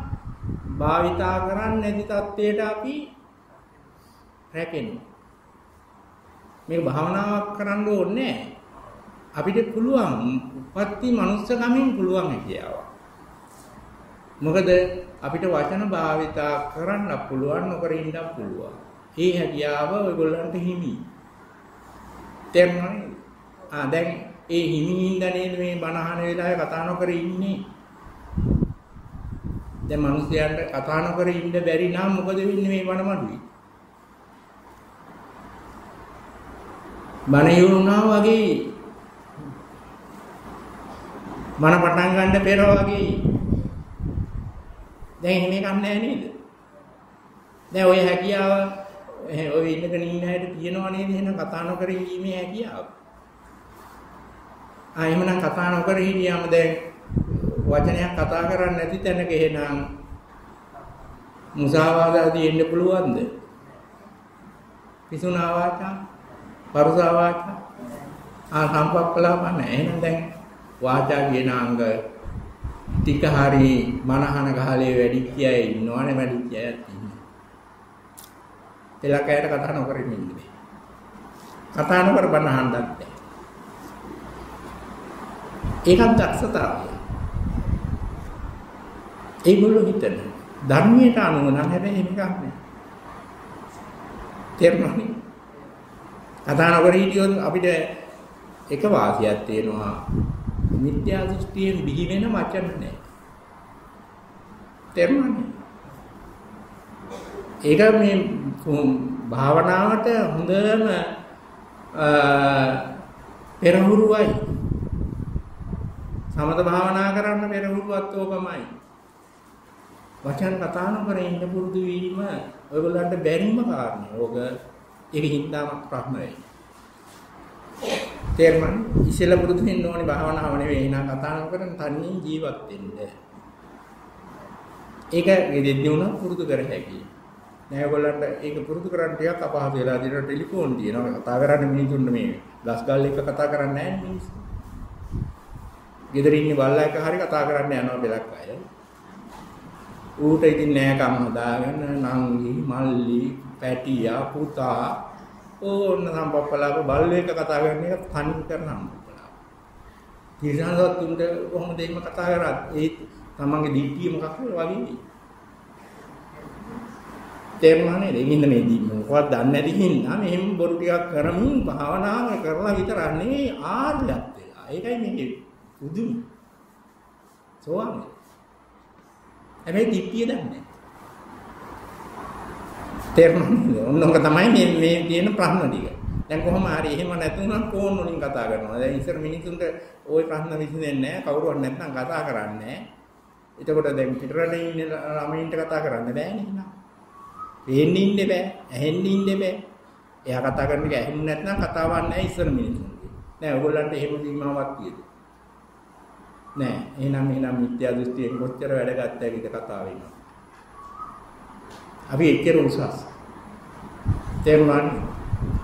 Speaker 1: භාවිතා කරන්නේ නැති තත්ත්වයට අපි රැකෙනවා. මේක භාවනාවක් කරන්න ඕනේ අපිට පුළුවන් උපත්ති මනුස්සකමින් පුළුවන් හැකියාව. මොකද අපිට වචන භාවිතා කරන්න පුළුවන් නොකර ඉන්න පුළුවන්. මේ හැකියාව ඔයගොල්ලන්ට හිමි. තේරුණානේ? ආ දැන් ඒ හිමින්ද නේද මේ බණහන වෙලාවේ කතා නොකර ඉන්නේ. දැන් මිනිස්යාන්ට කතා නොකර ඉන්න බැරි නම් මොකද වෙන්නේ මේ බණ මඩුවේ? බණ යුණා වගේ බණ පටන් ගන්න පෙර වගේ දැන් එහෙම එකක් නැහැ නේද? දැන් ওই හැකියාව ඔය ඉන්නකන ඉන්න හැට තියෙනව නේද එහෙනම් කතා නොකර ඉීමේ හැකියාව? ආ එහෙමනම් කතා නොකර හිටියාම දැන් වචනයක් කතා කරන්නේ නැති තැනක එහෙනම් මුසාවාදාදී එන්න පුළුවන්ද? පිසුනා වාචා, පරුසා වාචා, ආ සම්පප්පලාපන එහෙනම් දැන් වාචා කියන අංග ටික හරි මනහන ගහලේ වැඩිච්ච අය ඉන්නවනේ වැඩිච්ච අය ඉන්නවා. එලකයට කතා නොකර ඉන්නේ. කතා නොකර බණ අහන්නත් බැහැ. ඒකත් දක්ෂතාවය. ඒගොල්ලෝ හිතන ධර්මයට අනුව නම් හැබැයි එහෙම එකක් නෑ. තේරුණානේ? කතා නොකර හිටියොත් අපිට එක වාසියක් තියෙනවා. මිත්‍යා දෘෂ්ටියෙන් බිහි වෙන වචන නෑ. තේරුණානේ? ඒක මේ භාවනාවට හොඳම පෙරහුරුවයි සමත භාවනා කරන්න පෙරහුරුවත් ඕකමයි. වචන කතා නොකර ඉන්න පුරුදු වීම ඔයගොල්ලන්ට බැරිම කාරණේ. ඕක ඒක හින්දාම ප්‍රශ්න වෙයි. තේරුණා? ඉස්සෙල්ලා පුරුදු වෙන්න ඕනේ භාවනාව නෙවෙයි. එහෙනම් කතා නොකර තනියෙන් ජීවත් වෙන්න. ඒක ගෙදෙද්දී උනත් පුරුදු කර හැකියි. නෑ ඔයගොල්ලන්ට ඒක පුරුදු කරන්න ටිකක් අපහසු වෙලා දින ටෙලිෆෝන් තියෙනවා කතා කරන්න මිනිතුන් මේ ගස් ගල් එක කතා කරන්නේ නෑ මිනිස්සු. ගෙදර ඉන්නේ බල්ලා එක හරි කතා කරන්න යනවා බෙලක් අය. ඌට ඉතින් නෑ කම් හදාගෙන නංගි මල්ලි පැටියා පුතා ඕන්න සම්පප්පලාප බල්ලේක කතා කරන එක තනි කරන සම්පප්පලාප. තිරසනසතුන්ට කොහොමද එහෙම කතා කරත් ඒ තමන්ගේ දිට්ඨිය මොකක්ද වගේ. තේරුණා නේද? ඉන්න මේ මොකවත් දන්නේ නැති හින්දා මෙහෙම බොරු ටිකක් කරමින් භාවනාව කරලා විතරක් නෙවෙයි ආර්යත් වෙලා. ඒකයි මේකේ පුදුම. සෝවාන්. හැබැයි දිට්ඨිය දන්නේ නැහැ. තේරුණා ඔන්නෝක තමයි මේ මේ තියෙන ප්‍රශ්න ටික. දැන් කොහොම හරි එහෙම නැතුණා ෆෝන් වලින් කතා කරනවා. දැන් ඉස්සර මිනිසුන්ට ওই ප්‍රශ්න විසඳෙන්නේ නැහැ. කවුරුවත් නැත්නම් කතා කරන්නේ නැහැ. එතකොට දැන් පිටරට ඉන්න ළමයින්ට කතා කරන්න බෑනේ නේද? පේන්න ඉන්න බෑ, ඇහෙන්න ඉන්න බෑ. එයා කතා කරන එක ඇහෙන්නේ නැත්නම් කතාවක් නැහැ ඉස්සර මිනිසුන්ගේ. නෑ ඔයගොල්ලන්ට එහෙම සීමාවක් තියෙද? නෑ. එහෙනම් එහෙනම් මිත්‍යා දෘෂ්ටියෙන් කොච්චර වැඩ ගත්තද කතාව වෙනවා. අපි එච්චර උසස්. තේරුණානේ?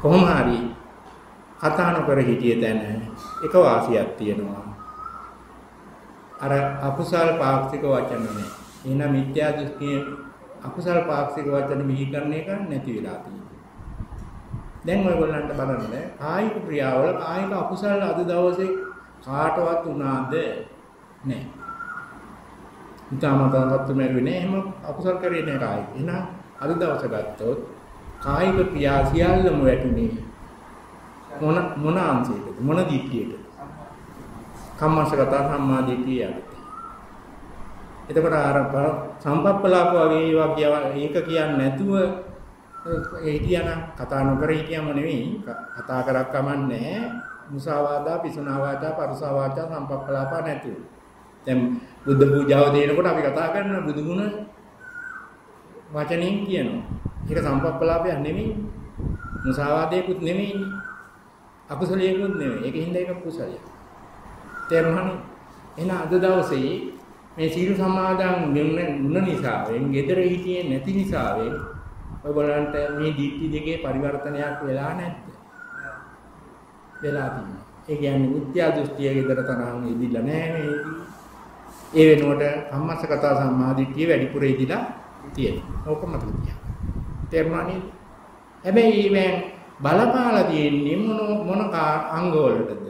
Speaker 1: කොහොම හරි කතා නොකර හිටිය තැන එක වාසියක් තියෙනවා. අර අකුසල් පාක්ෂික වචන නැහැ. එහෙනම් මිත්‍යා දෘෂ්ටියේ අකුසල් පාක්ෂික වචන මිහි කරන එක නැති වෙලා තියෙනවා. දැන් ඔයගොල්ලන්ට බලන්න කායික ක්‍රියාවල කායික අකුසල් අද දවසේ කාටවත් උනාද නැහැ. හිතාමතාවත් මෙරුවේ නෑ එහෙම අකුසල් කරේ නෑ කායික. එහෙනම් අද දවස ගත්තොත් කායික ක්‍රියා සියල්ලම වැටුනේ මොන මොන අංශයකද මොන දිට්ඨියකද? කම්මස්සගත සම්මා දිට්ඨිය යටතේ. එතකොට අර සම්පප්පලාප වගේ ඒවා කියවා ඒක කියන්නේ නැතුව හිටියානම් කතා නොකර හිටියම නෙවෙයි කතා කරක් කමන්නේ මුසාවාදා පිසුනාවාදා පරුසාවාදා සම්පප්පලාප නැතුව. දැන් බුද්ධ පූජාව දෙනකොට අපි කතා කරන බුදු ගුණ වචනෙන් කියනවා. ඒක සම්පප්පලාපයක් නෙමෙයි. මුසාවාදයකුත් නෙමෙයි. අකුසලයකුත් නෙමෙයි. ඒකින්ද ඒක කුසලයක්. තේරුණානේ? එහෙනම් අද දවසේ මේ සීල සමාදන් මුන්න නිසාවෙන්, gedara හිටියේ නැති නිසාවෙන් ඔයගොල්ලන්ට මේ දීප්ති දෙකේ පරිවර්තනයක් වෙලා නැද්ද? වෙලා තියෙනවා. ඒ කියන්නේ මිත්‍යා දෘෂ්ටිය gedara තරම් ඉදිලා නැහැ මේකී. ඒ වෙනුවට කම්මස්සගත සම්මාදිට්ඨිය වැඩිපුර ඉදිලා තියෙනවා. ඕක මතක තියාගන්න. තේරුණා නේද? හැබැයි මේ බලපාලා තියෙන්නේ මොන මොන අංග වලටද?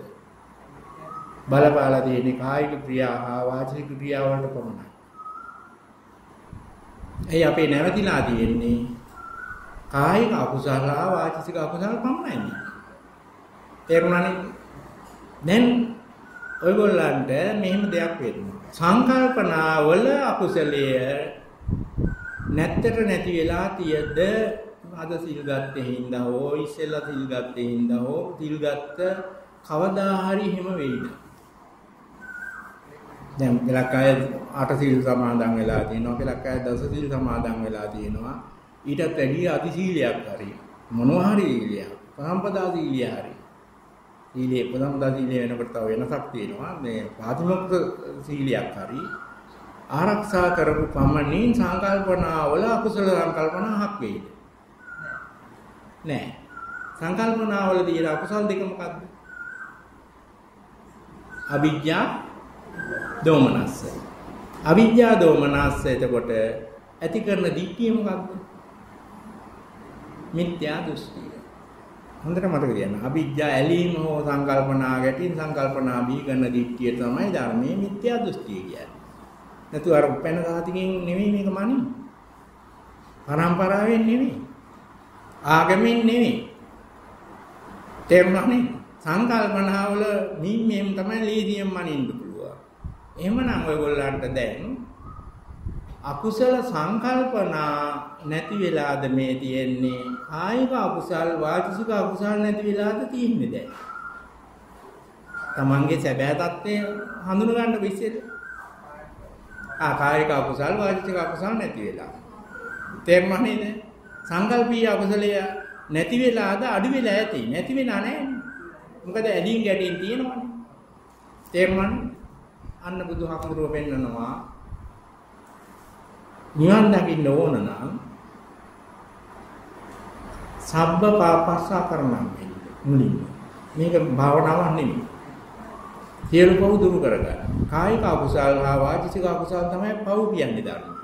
Speaker 1: බලපාලා තියෙන්නේ කායික ක්‍රියා හා වාචික ක්‍රියා වලට පමණයි. එයි අපේ නැවතිලා තියෙන්නේ කායික අකුසල හා වාචික අකුසල පමණයි. තේරුණානේ? දැන් ඔයගොල්ලන්ට මෙහෙම දෙයක් වෙනවා. සංකල්පනාවල අකුසලය නැත්තට නැති වෙලා තියද? අද සිල් ගත්තේ හින්දා හෝ ඉස්සෙල්ලා සිල් ගත්තේ හින්දා හෝ සිල් ගත්ත කවදා හරි එහෙම වෙයිද? දැන් පෙලක් අය අට සිල් සමාදන් වෙලා තියෙනවා පෙලක් අය දස සිල් සමාදන් වෙලා තියෙනවා. ඊටත් වැඩිය අධි සීලයක් හරි මොනවා හරි සීලයක් පරම්පදා සීලිය හරි. සීලේ පරම්පදා සීලිය වෙනකොට තව වෙනසක් තියෙනවා මේ පාතිමොක්ඛ සීලියක් හරි ආරක්ෂා කරපු පමණින් සංකල්පනාවල අකුසල සංකල්පනා හක් වෙයිද? නෑ. සංකල්පනාවල තියෙන අකුසල් දෙක මොකද්ද? අවිජ්ජා දෝමනස්ස. අවිජ්ජා දෝමනස්ස එතකොට ඇති කරන දිට්ඨිය මොකද්ද? මිත්‍යා දෘෂ්ටිය. හොඳට මතක තියාගන්න. අවිජ්ජා ඇලීම හෝ සංකල්පනා ගැටීම් සංකල්පනා බී කරන දිට්ඨිය තමයි ධර්මයේ මිත්‍යා දෘෂ්ටිය කියන්නේ. නැතු අර උපැන්න සාතිකෙන් නෙමෙයි මේක මනින්. පරම්පරාවෙන් නෙමෙයි. ආගමෙන් නෙමෙයි. තේරුණානේ? සංකල්පනාවල මිම්මෙන් තමයි ලීදියෙන් මනින්න පුළුවන්. එහෙමනම් ඔයගොල්ලන්ට දැන් අකුසල සංකල්පනා නැති වෙලාද මේ තියෙන්නේ ආයික අකුසල් වාචික අකුසල් නැති වෙලාද තියෙන්නේ දැන් තමන්ගේ සැබෑ தත්ත්වය හඳුන ගන්න විශ්සෙද ආ කායික අකුසල් වාචික අකුසල් නැති වෙලා. තේරුණා නේද? සංකල්පීය අකුසලය නැති වෙලාද අඩු වෙලා ඇති. නැති වෙනා නැහැ. මොකද ඇදීන් ගැටීම් තියෙනවනේ. තේරුණානේ? අන්න බුදුහාමුදුරුව පෙන්නනවා නිවන් දකින්න ඕන නම් සබ්බ පාපස්සා කරනම් වෙන්නේ මුලින්ම. මේක භාවනාවක් නෙමෙයි. සියලු පව් දුරු කරගන්න. කායික අකුසල් හා වාචික අකුසල් තමයි පව් කියන්නේ ධර්ම.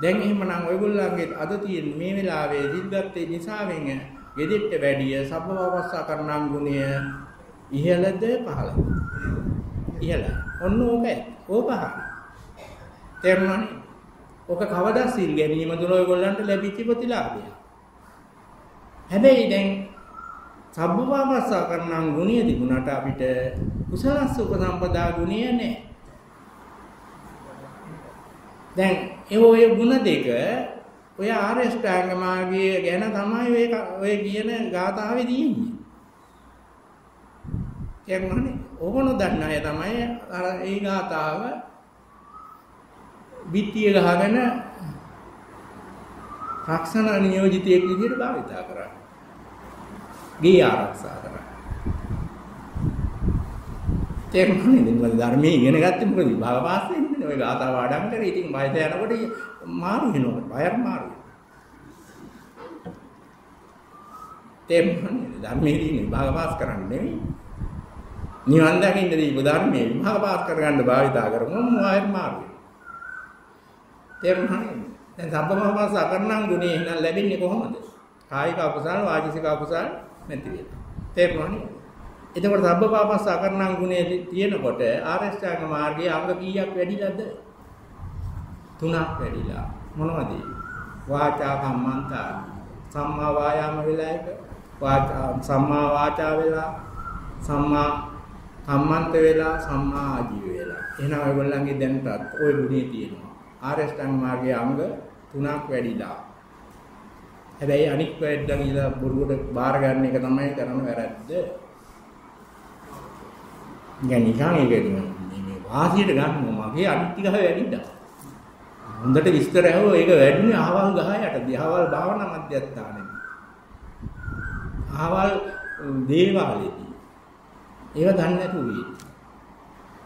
Speaker 1: දැන් එහෙමනම් ඔයගොල්ලන්ගේ අද තියෙන මේ වෙලාවේ දිද්ගත්තේ නිසාවෙන් ගෙදෙට්ට වැඩිය සබ්බවවස්සා කරනම් ගුණය ඉහළද පහළද? ඉහළ. ඔන්න ඕකයි. ඕක පහළ. තේරුණානේ? ඕක කවදා සිල් ගැනීම තුන ඔයගොල්ලන්ට ලැබිච්ච ප්‍රතිලාභය. හැබැයි දැන් සබ්බවවස්සා කරනම් ගුණය තිබුණාට අපිට කුසලස්ස උපසම්පදා ගුණය නැහැ. දැන් ඒ ඔය ಗುಣ දෙක ඔය ආර්ය ශ්‍රාංග මාර්ගය ගැන තමයි ඔය ඔය කියන ගාථාවේ තියෙන්නේ. කියන්නේ ඕන දන්න අය තමයි අර ඒ ගාථාව බිත්තිය ගහගෙන රක්ෂණ නියෝජිතයෙක් විදිහට භාවිතා කරන්නේ. ගේ ආරක්ෂා කරන්නේ. තේරුණානේ ඉතින් මොකද ධර්මයේ ඉගෙන ගත්තේ මොකද විභාග පාස් වෙන්නේ ඔය ගාථා පාඩම් කරේ. ඉතින් බයත යනකොට මාරු වෙනවා. බයර් මාරු තේරුණානේ ධර්මයේ ඉතින් විභාග පාස් කරන්නේ නෙවෙයි. නිවන් දකින්න දීපු ධර්මයේ විභාග පාස් කරගන්න භාවිතා කරමුම බයර් මාරු තේරුණානේ දැන් සබ්බමහපාස අකරණං ගුණේ එහෙනම් ලැබෙන්නේ කොහොමද? කායික අකුසල වාචික අකුසල නැති වෙනවා තේරුණානේ එතකොට සබ්බපාපස්ස අකරණං ගුණය තියෙනකොට ආරෂ්ඨාංග මාර්ගයේ අංග කීයක් වැඩිලාද? තුනක් වැඩිලා. මොනවද? වාචා කම්මන්තා. සම්මා වායාම වෙලා එක. වාචා සම්මා වාචා වෙලා සම්මා කම්මන්ත වෙලා සම්මා ආජීව වෙලා. එහෙනම් ඔයගොල්ලන්ගේ දැනටත් ওই ගුණේ තියෙනවා. ආරෂ්ඨාංග මාර්ගයේ අංග තුනක් වැඩිලා. හැබැයි අනික් වැඩ ගිහලා බොරුවට බාර ගන්න එක තමයි කරන වැරද්ද. නිකන් නිකන් ඒක මේ වාසියට ගන්නවා මගේ අනිත් ටික වැඩිද හොඳට විස්තර ඇහුවා ඒක වැඩිනේ අහවල් ගහ යටදී අහවල් භාවනා මධ්‍යස්ථානෙදී අහවල් දේවාලයේදී. ඒව දන්නේ නැතුව ඉන්නේ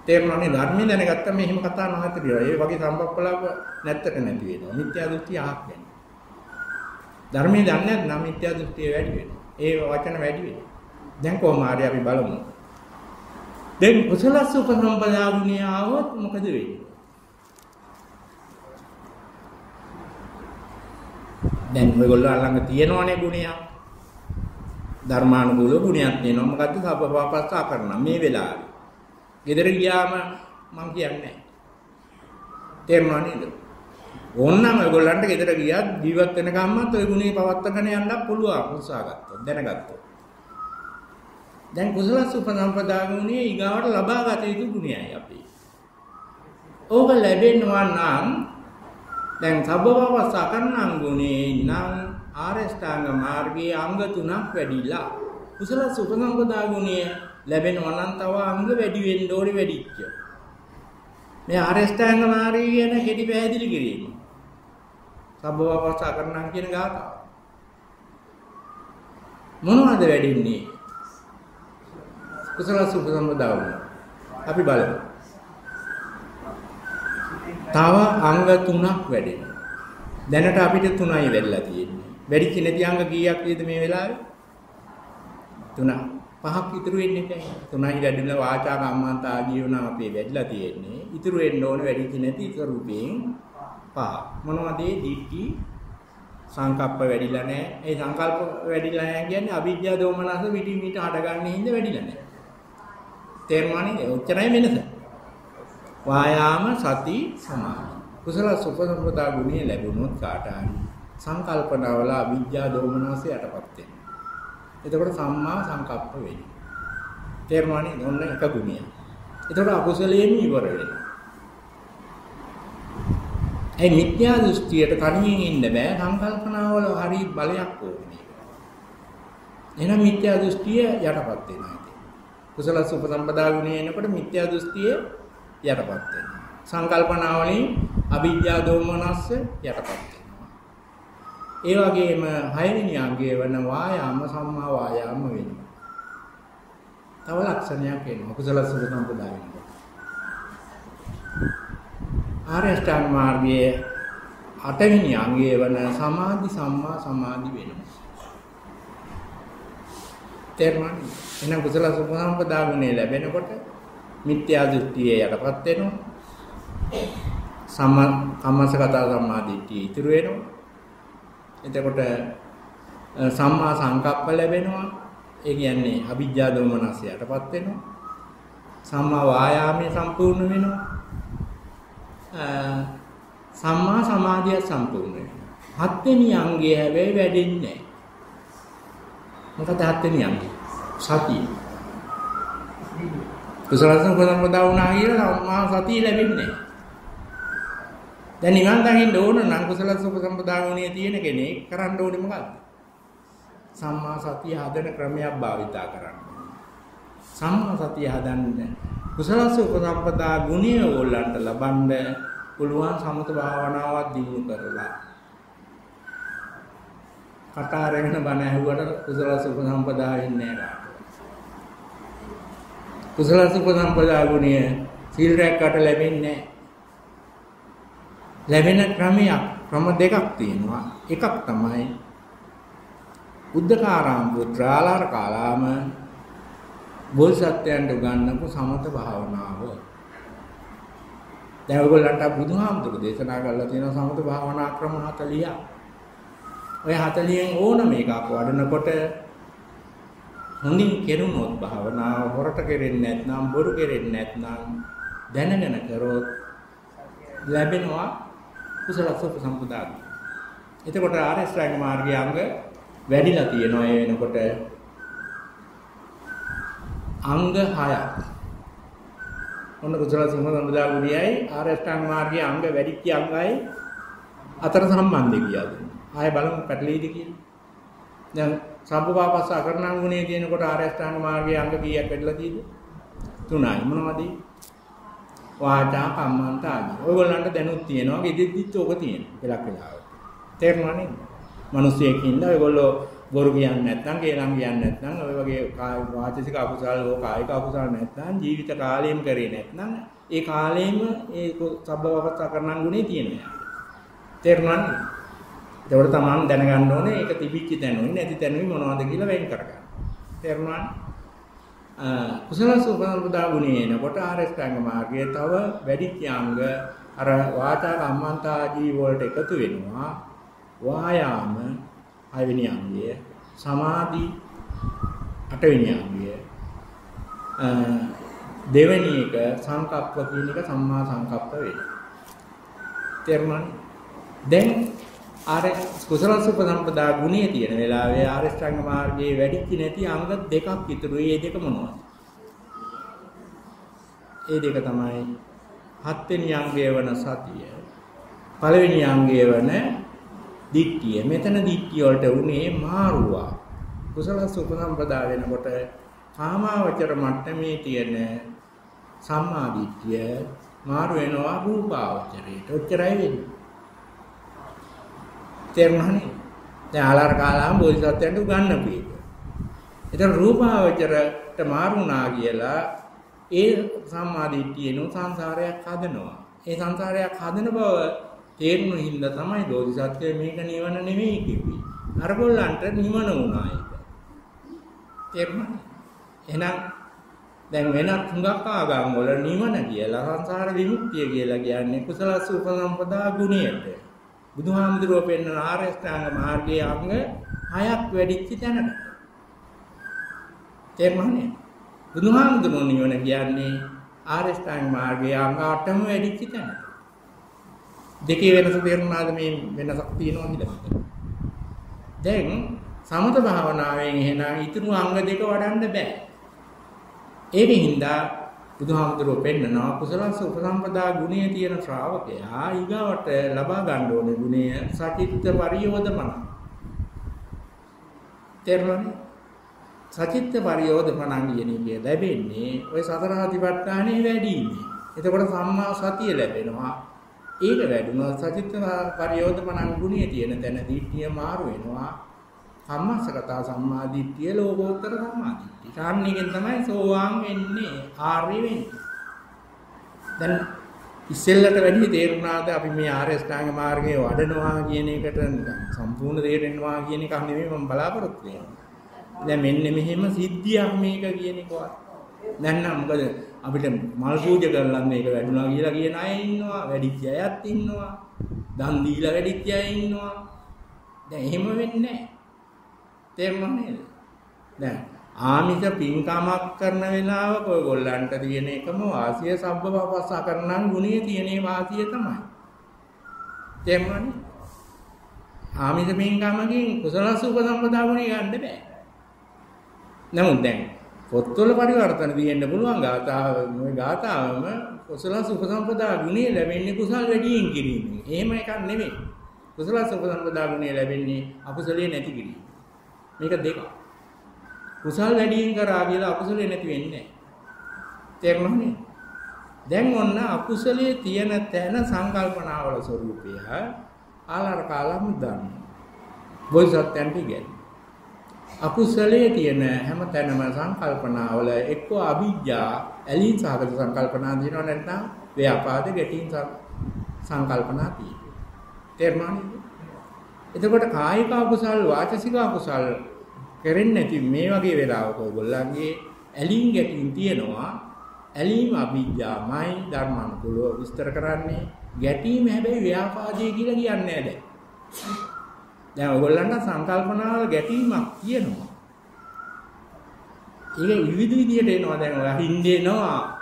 Speaker 1: තේරුණානේ? ධර්මයෙන් දැනගත්තම මෙහෙම කතා නැති වෙනවා ඒ වගේ සම්පප්පලාව නැත්තට නැති වෙනවා. මිත්‍යා දෘෂ්ටි අහක් වෙනවා ධර්මයේ දන්නේ නැත්නම් මිත්‍යා දෘෂ්ටිය වැඩි වෙනවා ඒ වචන වැඩි වෙනවා දැන් කොහොම හරි අපි බලමු දැන් කුසලස්ස උපසම්පදා ගුණය આવොත් මොකද වෙන්නේ? දැන් ඔයගොල්ලෝ ළඟ තියෙනවනේ ගුණයක්. ධර්මානුකූල ගුණයක් තියෙනවා. මොකද්ද? සබ්බපාපස්සා කරන මේ වෙලාවේ. ගෙදර ගියාම මං කියන්නේ තේරුණා නේද? ඕනනම් ඔයගොල්ලන්ට ගෙදර ගියත් ජීවත් වෙන ගමන්ත් ඔය ගුණේ පවත්වාගෙන යන්න පුළුවන් උත්සාහ ගත්තොත් දැනගත්තොත්. දැන් කුසල සුපසම්පදා ගුණයේ ඊගාවට ලබා ගත යුතු ගුණයයි අපි. ඕක ලැබෙනවා නම් දැන් සබ්බවව සකරණං ගුණේ නම් ආරෂ්ඨාංග මාර්ගයේ අංග තුනක් වැඩිලා කුසල සුපසම්පදා ගුණය ලැබෙනවා නම් තව අංග වැඩි වෙන්න ඕනේ වැඩිච්ච. මේ ආරෂ්ඨාංග මාර්ගය ගැන කෙටි පැහැදිලි කිරීම. සබ්බවව සකරණං කියන ගාථාව. මොනවද වැඩින්නේ? කුසල සුපසම්පදා වුණා. අපි බලමු. තව අංග තුනක් වැඩෙනවා. දැනට අපිට තුනයි වැඩිලා තියෙන්නේ. වැඩිච්ච නැති අංග කීයක් වේද මේ වෙලාවේ? තුනක්. පහක් ඉතුරු වෙන්නේ නැහැ. තුනයි වැඩිලා වාචා කම්මන්ත ආදී වුණා අපේ වැඩිලා තියෙන්නේ. ඉතුරු වෙන්න ඕන වැඩිච්ච නැති ස්වරූපයෙන් පහ. මොනවද ඒ දිට්ඨි සංකප්ප වැඩිලා නැහැ. ඒ සංකල්ප වැඩිලා නැහැ කියන්නේ අවිද්‍යාව දෝමනස පිටින් පිට හටගන්නේ හින්දා වැඩිලා නැහැ. තේරුණානේ ඔච්චරයි වෙනස. වායාම සති සමාධි. කුසල සුපසම්පදා ගුණය ලැබුණොත් කාට හරි සංකල්පනවල අවිද්‍යා දෝමනසය යටපත් වෙනවා. එතකොට සම්මා සංකප්ප වෙන්නේ. තේරුණානේ ඔන්න එක ගුණයක්. එතකොට අකුසලයෙන් ඉවර වෙනවා. ඒ මිත්‍යා දෘෂ්ටියට තනියෙන් ඉන්න බෑ සංකල්පනාවල හරි බලයක් ඕනේ. එහෙනම් මිත්‍යා දෘෂ්ටිය යටපත් වෙනවා. කුසල සුපසම්පදා ගුණය එනකොට මිත්‍යා දෘෂ්ටිය යටපත් වෙනවා. සංකල්පනාවලින් අවිද්‍යා දෝමනස්ස යටපත් වෙනවා. ඒ වගේම හයවෙනි අංගය වන වායාම සම්මා වායාම වෙනවා. තව ලක්ෂණයක් එනවා කුසල සුපසම්පදා වෙනකොට. ආර්ය අෂ්ටාංග මාර්ගයේ අටවෙනි අංගය වන සමාධි සම්මා සමාධි වෙනවා. තේරුණානේ? එහෙනම් කුසල සම්පදා ගුණය ලැබෙනකොට මිත්‍යා දෘෂ්ටියේ යටපත් වෙනවා. සම කම්මසගත සම්මාදිට්ඨිය ඉතුරු වෙනවා. එතකොට සම්මා සංකප්ප ලැබෙනවා. ඒ කියන්නේ අවිජ්ජා දෝමනසය යටපත් වෙනවා. සම්මා වායාමයේ සම්පූර්ණ වෙනවා. සම්මා සමාධිය සම්පූර්ණ වෙනවා. හත්වෙනි අංගය හැබැයි වැඩෙන්නේ නැහැ. මොකද හත්වෙනි අංගය? සතිය. කුසල සම්පදා වුණා කියලා සම්මා සතිය ලැබෙන්නේ නැහැ. දැන් නිවන් දකින්න ඕන නම් කුසල සම්පදා ගුණයේ තියෙන කෙනෙක් කරන්න ඕනේ මොකද්ද? සම්මා සතිය හදන ක්‍රමයක් භාවිතා කරන්න. සම්මා සතිය හදන්න කුසල සම්පදා ගුණය ඕල්ලන්ට ලබන්න පුළුවන් සමත භාවනාවක් දිනු කරලා. කටාරගෙන බණ ඇහුවට කුසල සම්පදා වෙන්නේ නැහැ. කුසල සම්පදා ගුණය සීල් රැක්කට ලැබෙන්නේ නැහැ. ලැබෙන ක්‍රමයක් ක්‍රම දෙකක් තියෙනවා. එකක් තමයි බුද්ධකාරාම පුත්‍රාලාර කාලාම බෝසත්යන්ට උගන්වපු සමත භාවනාව. දැන් ඔයගොල්ලන්ට බුදුහාමුදුරු දේශනා කරලා තියෙන සමත භාවනා ක්‍රම 40ක්. ඔය 40න් ඕන මේකක් වඩනකොට හොඳින් කෙරුණොත් භාවනාව හොරට කෙරෙන්නේ නැත්නම් බොරු කෙරෙන්නේ නැත්නම් දැනගෙන කරොත් ලැබෙනවා කුසල සම්පදාන. එතකොට ආර්ය ශ්‍රැංග මාර්ගයේ අංග වැඩිලා තියෙනවා ඒ වෙනකොට අංග 6ක්. ඔන්න කුසල සම්පදා ගුණයයි ආර්ය ශ්‍රැංග මාර්ගයේ අංග වැඩිච්ච අංගයි අතර සම්බන්ධය කියලාද. ආයෙ බලමු පැටලෙයිද කියලා. දැන් සම්පපාපස්ස අකරණ ගුණයේ තියෙනකොට ආර්ය ශ්‍රැංග මාර්ගයේ අංග කීයක් වැඩිලා තියෙද? තුනයි. මොනවද? වාචා කම්මන්ත ආදී. ඔයගොල්ලන්ට දැනුත් තියෙනවා. ගෙදෙද්දිත් ඕක තියෙනවා. වෙලක් වෙලාවට. තේරුණා නේද? මිනිස්සෙක් ඉන්න ඔයගොල්ලෝ බොරු කියන්නේ නැත්නම්, කේලම් කියන්නේ නැත්නම්, ඔය වගේ වාචික අකුසල හෝ කායික අකුසල නැත්නම් ජීවිත කාලෙම කරේ නැත්නම් ඒ කාලෙම ඒ සබ්බවපත කරනන් ගුණේ තියෙනවා. තේරුණා නේද? ඒකට තමයි දැනගන්න ඕනේ ඒක තිබිච්ච තැනුයි නැති තැනුයි මොනවද කියලා වෙන් කරගන්න. තේරුණා නේද? කුසල සුපදා ගුණේ එනකොට ආරෂ්ඨාංග මාර්ගයේ තව වැඩි ත්‍යාංග අර වාචා කම්මන්තාජී වලට එකතු වෙනවා වායාම හයවෙනි අංගය සමාධි අටවෙනි අංගය දෙවෙනි එක සංකප්ප කියන එක සම්මා සංකප්ප වෙනවා තේරුණානේ දැන් ආර කුසල සුපසම්පදා ගුණයේ තියෙන වෙලාවේ ආරෂ්ඨාංග මාර්ගයේ වැඩිච්ච නැති අංග දෙකක් ඉතුරුයි. ඒ දෙක මොනවද? ඒ දෙක තමයි හත්වෙනි අංගය වන සතිය. පළවෙනි අංගය වන දිට්ඨිය. මෙතන දිට්ඨිය වලට උනේ මාරුවා. කුසල සුපසම්පදා වෙනකොට කාමාවචර මට්ටමේ තියෙන සම්මා දිට්ඨිය මාරු වෙනවා රූපාවචරයට. ඔච්චරයි වෙන්නේ. තේරුණානේ? දැන් ආලාර කාලාම බෝධිසත්වයන්ට උගන්වපු එක. ඒතර රූපාවචරට මාරුණා කියලා ඒ සම්මාදිට්ඨියනෝ සංසාරයක් හදනවා. ඒ සංසාරයක් හදන බව තේරුණු හින්දා තමයි බෝධිසත්වය මේක නිවන නෙවෙයි කිව්වේ. අර ගොල්ලන්ට නිවන වුණා ඒක. තේරුණානේ? එහෙනම් දැන් වෙනත් හුඟක් ආගම් වල නිවන කියලා සංසාර විමුක්තිය කියලා කියන්නේ කුසල සුපසම්පදා ගුණයට. බුදුහාමුදුරුවෝ පෙන්වන ආර්ය ශ්‍රාංග මාර්ගයේ අංග හයක් වැඩිච්ච තැනට. තේරුණානේ? බුදුහාමුදුරුවෝ නිවන කියන්නේ ආර්ය ශ්‍රාංග මාර්ගයේ අංග 8ම වැඩිච්ච තැනට. දෙකේ වෙනස තේරුණාද මේ වෙනසක් තියෙනවද කියලා? දැන් සමත භාවනාවෙන් එහෙනම් ඊතුරු අංග දෙක වඩන්න බෑ. ඒකින්ද බුදුහාමුදුරුවෝ පෙන්නනවා කුසල උපසම්පදා ගුණයේ තියෙන ශ්‍රාවකයා ඊගාවට ලබා ගන්න ඕනේ ගුණය සචිත්ත පරියෝධමන. තේරුණානේ? සචිත්ත පරියෝධමන කියන එක ලැබෙන්නේ ওই සතර හතිපට්ඨානෙ වැඩිීමේ. එතකොට සම්මා සතිය ලැබෙනවා. ඒක වැඩුණොත් සචිත්ත පරියෝධමන ගුණයේ තියෙන තැන දිට්ඨිය මාරු වෙනවා. කම්මසගතා සම්මාදිට්ඨිය ලෝකෝත්තර සම්මාදිට්ඨිය. කාන්නේකින් තමයි සෝවාන් වෙන්නේ ආර්ය වෙන්නේ. දැන් ඉස්සෙල්ලට වැඩි තේරුණාද අපි මේ ආර්ය ශ්‍රාංග මාර්ගයේ වඩනවා කියන එකට සම්පූර්ණ තේරෙනවා කියන එක නෙමෙයි මම බලාපොරොත්තු වෙන්නේ. දැන් මෙන්න මෙහෙම සිද්ධියක් මේක කියන එකවත්. දැන් නම් මොකද අපිට මල් පූජා කරලා මේක වැඩුණා කියලා කියන අය ඉන්නවා, වැඩිච්ච අයත් ඉන්නවා, දන් දීලා වැඩිච්ච අය ඉන්නවා. දැන් එහෙම වෙන්නේ නැහැ. තේරුණා නේද? දැන් ආමිෂ පින්කමක් කරන වෙලාවක ඔයගොල්ලන්ට තියෙන එකම වාසිය සබ්බවපස්සා කරනන් ගුණයේ තියෙන වාසිය තමයි. තේරුණානේ? ආමිෂ පින්කමකින් කුසල සුඛ සම්පදා ගුණය ගන්න බෑ. නමුත් දැන් පොත්වල පරිවර්තන තියෙන්න පුළුවන් ගාථාව මේ ගාථාවම කුසල සුඛ සම්පදා ගුණය ලැබෙන්නේ කුසල් වැඩියෙන් කිරීමෙන්. එහෙම එකක් නෙමෙයි. කුසල සුඛ සම්පදා ගුණය ලැබෙන්නේ අකුසලයේ නැති කිරීම. මේක දෙකක්. කුසල් වැඩියෙන් කරා කියලා අකුසලේ නැති වෙන්නේ නැහැ. තේරුණානේ? දැන් ඔන්න අකුසලයේ තියෙන තැන සංකල්පනාවල ස්වરૂපය ආලාර කාලම් දන්න. බෝසත්යන්ට ඉගැන්නේ. අකුසලයේ තියෙන හැම තැනම සංකල්පනාවල එක්ක අවිජ්ජා ඇලීම් සහගත සංකල්පනා දිනව නැත්නම් ව්‍යාපාද ගැටීම් සංකල්පනා තියෙනවා. තේරුණානේ? එතකොට කායික අකුසල් වාචසික අකුසල් කරෙන්නේ නැති මේ වගේ වෙලාවක ඔයගොල්ලන්ගේ ඇලීම් ගැටීම් තියෙනවා. ඇලීම අවිජ්ජාමයි ධර්මානුකූලව විස්තර කරන්නේ. ගැටීම හැබැයි ව්‍යාපාදයේ කියලා කියන්නේ නැහැ දැන්. දැන් ඔයගොල්ලන්ට සංකල්පනාවල ගැටීමක් තියෙනවා. ඒක විවිධ විදියට එනවා දැන් ඔය හින්දේනවා.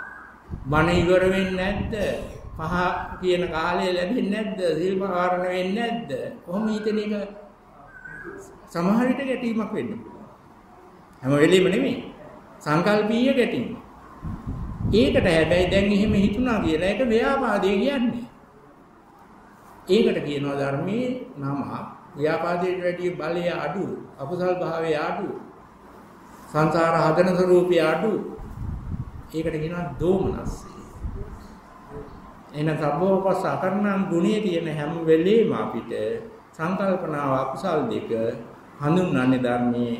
Speaker 1: බණ ඉවර වෙන්නේ නැද්ද? පහ කියන කාලය ලැබෙන්නේ නැද්ද? සිල් පාරණ වෙන්නේ නැද්ද? කොහොම හිතන එක සමහර විට ගැටීමක් වෙන්න පුළුවන්. හැම වෙලෙම නෙමෙයි. සංකල්පීය ගැටීම. ඒකට හැබැයි දැන් එහෙම හිතුණා කියලා ඒක ව්‍යාපාදේ කියන්නේ. ඒකට කියනවා ධර්මයේ නම ව්‍යාපාදයට වැඩිය බලය අඩු, අකුසල් භාවය අඩු. සංසාර හදන ස්වરૂපය අඩු. ඒකට කියනවා දෝමනස්සේ. එහෙනම් සබ්බෝපස්ස අකරණම් ගුණයේ තියෙන හැම වෙලේම අපිට සංකල්පනාව අකුසල් දෙක හඳුන්වන්නේ ධර්මයේ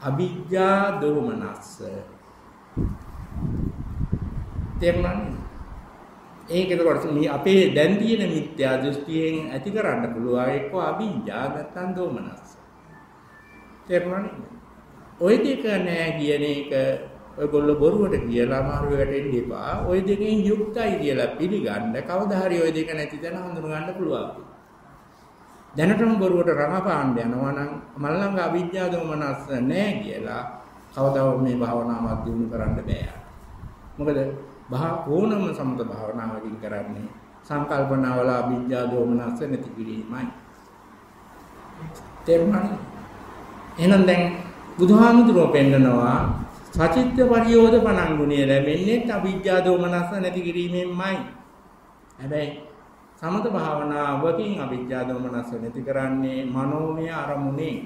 Speaker 1: අවිජ්ජා දෝමනස්ස. තේරුණානේ? ඒක එතකොට මේ අපේ දැන් තියෙන මිත්‍යා දෘෂ්ටියෙන් ඇති කරන්න පුළුවන් එක්ක අවිජ්ජා නැත්නම් දෝමනස්ස. තේරුණානේ? ওই දෙක නෑ කියන එක ඔයගොල්ලෝ බොරුවට කියලා අමාරු වැටෙන්න එපා. ওই දෙකෙන් යුක්තයි කියලා පිළිගන්න කවදා හරි ওই දෙක නැති තැන හඳුන ගන්න පුළුවන්. දැනටම බොරුවට රඟපාන්න යනවා නම් මල්ලංග අවිද්‍යාව දෝමනස්ස නැහැ කියලා කවදාවත් මේ භාවනාවක් දිනු කරන්න බෑ. මොකද භා ඕනම සමත භාවනාවකින් කරන්නේ සංකල්පනාවල අවිද්‍යාව දෝමනස්ස නැති කිරීමයි. තේරුණානේ? එහෙනම් දැන් බුදුහාමුදුරුවෝ පෙන්නනවා සචිත්ත පරියෝධ පණංගුණය ලැබෙන්නේ අවිද්‍යා දෝමනස්ස නැති කිරීමෙන්මයි. හැබැයි සමත භාවනාවකින් අවිද්‍යා දෝමනස්ස නැති කරන්නේ මනෝමය අරමුණේ.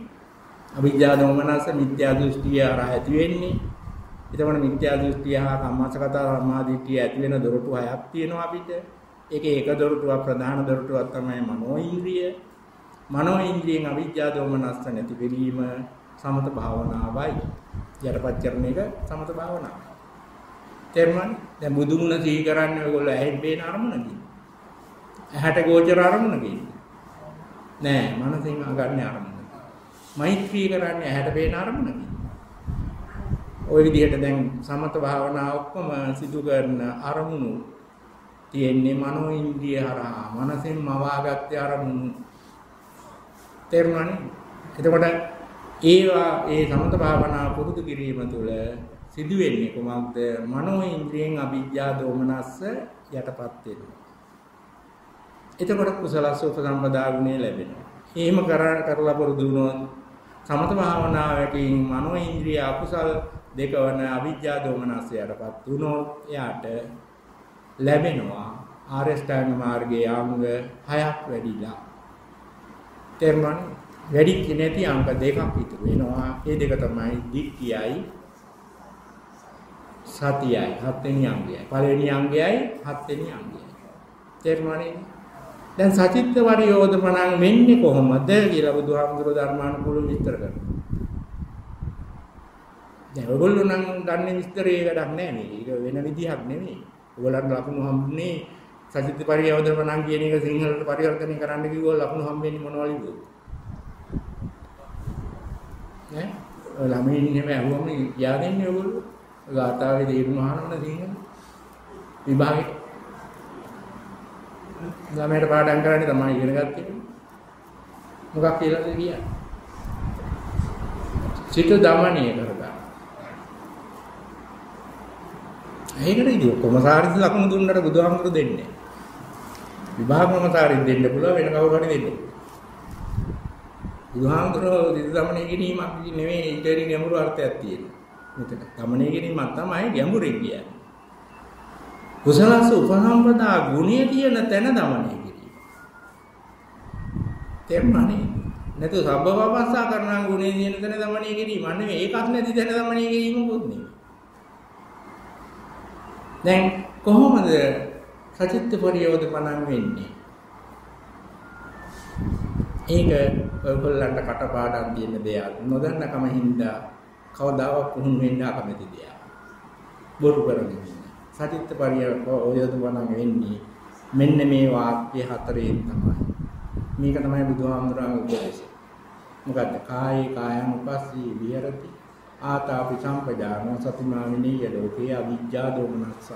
Speaker 1: අවිද්‍යා දෝමනස්ස මිත්‍යා දෘෂ්ටිය අර ඇති වෙන්නේ. එතකොට මිත්‍යා දෘෂ්ටිය හා කම්මසගත සම්මාදිට්ඨිය ඇති වෙන දොරටු හයක් තියෙනවා අපිට. ඒකේ එක දොරටුවක් ප්‍රධාන දොරටුවක් තමයි මනෝ ඉන්ද්‍රිය. මනෝ ඉන්ද්‍රියෙන් අවිද්‍යා දෝමනස්ස නැති කිරීම සමත භාවනාවයි. යටපත් කරන එක සමත භාවනාව. තේරුණානේ? දැන් බුදුමුණ සිහි කරන්නේ ඔයගොල්ලෝ ඇහෙන් පේන අරමුණකින්. ඇහැට ගෝචර අරමුණකින්. නෑ, මනසෙන් ගන්න අරමුණ. මෛත්‍රී කරන්නේ ඇහැට පේන අරමුණකින්. ওই විදිහට දැන් සමත භාවනාව ඔක්කොම සිදු කරන අරමුණු තියෙන්නේ මනෝ ඉන්ද්‍රිය හරහා මනසෙන් මවාගත්ත අරමුණු තේරුණානේ එතකොට ඒවා ඒ සමත භාවනාව පුරුදු කිරීම තුළ සිදුවෙන්නේ කොහොමද? මනෝ ඉන්ද්‍රියෙන් අවිජ්ජා දෝමනස්ස යටපත් වෙනවා. එතකොට කුසල සෝත සම්පදා ගුණය ලැබෙනවා. එහෙම කරලා පුරුදු වුණොත් සමත භාවනාවකින් මනෝ ඉන්ද්‍රිය අකුසල් දෙක වන අවිජ්ජා දෝමනස්ස යටපත් වුණොත් එයාට ලැබෙනවා ආරෂ්ඨාංග මාර්ගයේ අංග 6ක් වැඩිලා. තේරුණානේ? වැඩි නැති අංක දෙකක් ඉතුරු වෙනවා. ඒ දෙක තමයි දික්කියයි සතියයි හත්වෙනි අංගයයි. පළවෙනි අංගයයි හත්වෙනි අංගයයි. තේරුණානේ? දැන් සචිත්ත වරියෝධපණන් වෙන්නේ කොහොමද කියලා බුදුහාමුදුරුවෝ ධර්මානුකූලව විස්තර කරනවා. දැන් ඔයගොල්ලෝ නම් දන්නේ විස්තරේ වැඩක් නැහැ මේක. ඒක වෙන විදිහක් නෙමෙයි. ඔයගොල්ලන්ට ලකුණු හම්බුනේ සචිත්ත පරියෝධපණන් කියන එක සිංහලට පරිවර්තනය කරන්න කිව්වොත් ලකුණු හම්බෙන්නේ මොනවද? ඈ ළමයින් එහෙම ඇහුවම කියා දෙන්නේ ඔයගොල්ලෝ. ගාථාවේ තේරුම අහනවනේ සිංහල. විභාගේ. ළමයට පාඩම් කරන්නේ තමයි ඉගෙන ගත්තේ. මොකක් කියලාද කියන්නේ? සිත දමණය කරගන්න. ඒකට ඉතින් කොමසාරිස් ලකුණු දුන්නට බුදුහාමුදුරු දෙන්නේ. විභාග කොමසාරිස් දෙන්න පුළුවන් වෙන කවුරු හරි දෙන්න. බුදුහාමුදුරුවෝ සිත දමණය කිරීමක් නෙවෙයි ඊටරි ගැඹුරු අර්ථයක් තියෙනවා. මෙතන දමණය කිරීමක් තමයි ගැඹුරින් කියන්නේ. කුසලස්ස උපසම්පදා ගුණය තියෙන තැන දමණය කිරීම. තේරුණානේ? නැතු සබ්බවපස්සා කරනා ගුණය තියෙන තැන දමණය කිරීම නෙවෙයි ඒකත් නැති තැන දමණය කිරීම මොකුත් නෙවෙයි. දැන් කොහොමද සචිත්ත පරියෝධපණන් වෙන්නේ? ඒක ඔයගොල්ලන්ට කටපාඩම් දෙන්න දෙයක්. නොදන්නකම හින්දා කවදාවත් පුහුණු වෙන්න අකමැති දෙයක්. බොරු කරන්නේ. සතිත්ත පරියෝධපණන් වෙන්නේ මෙන්න මේ වාක්‍ය හතරෙන් තමයි. මේක තමයි බුදුහාමුදුරන්ගේ උපදේශය. මොකද්ද? කායේ කායං උපස්සී විහෙරති ආතාපි සම්පජානෝ සතිමානිනීය ලෝකේ අවිජ්ජා දෝමනස්ස.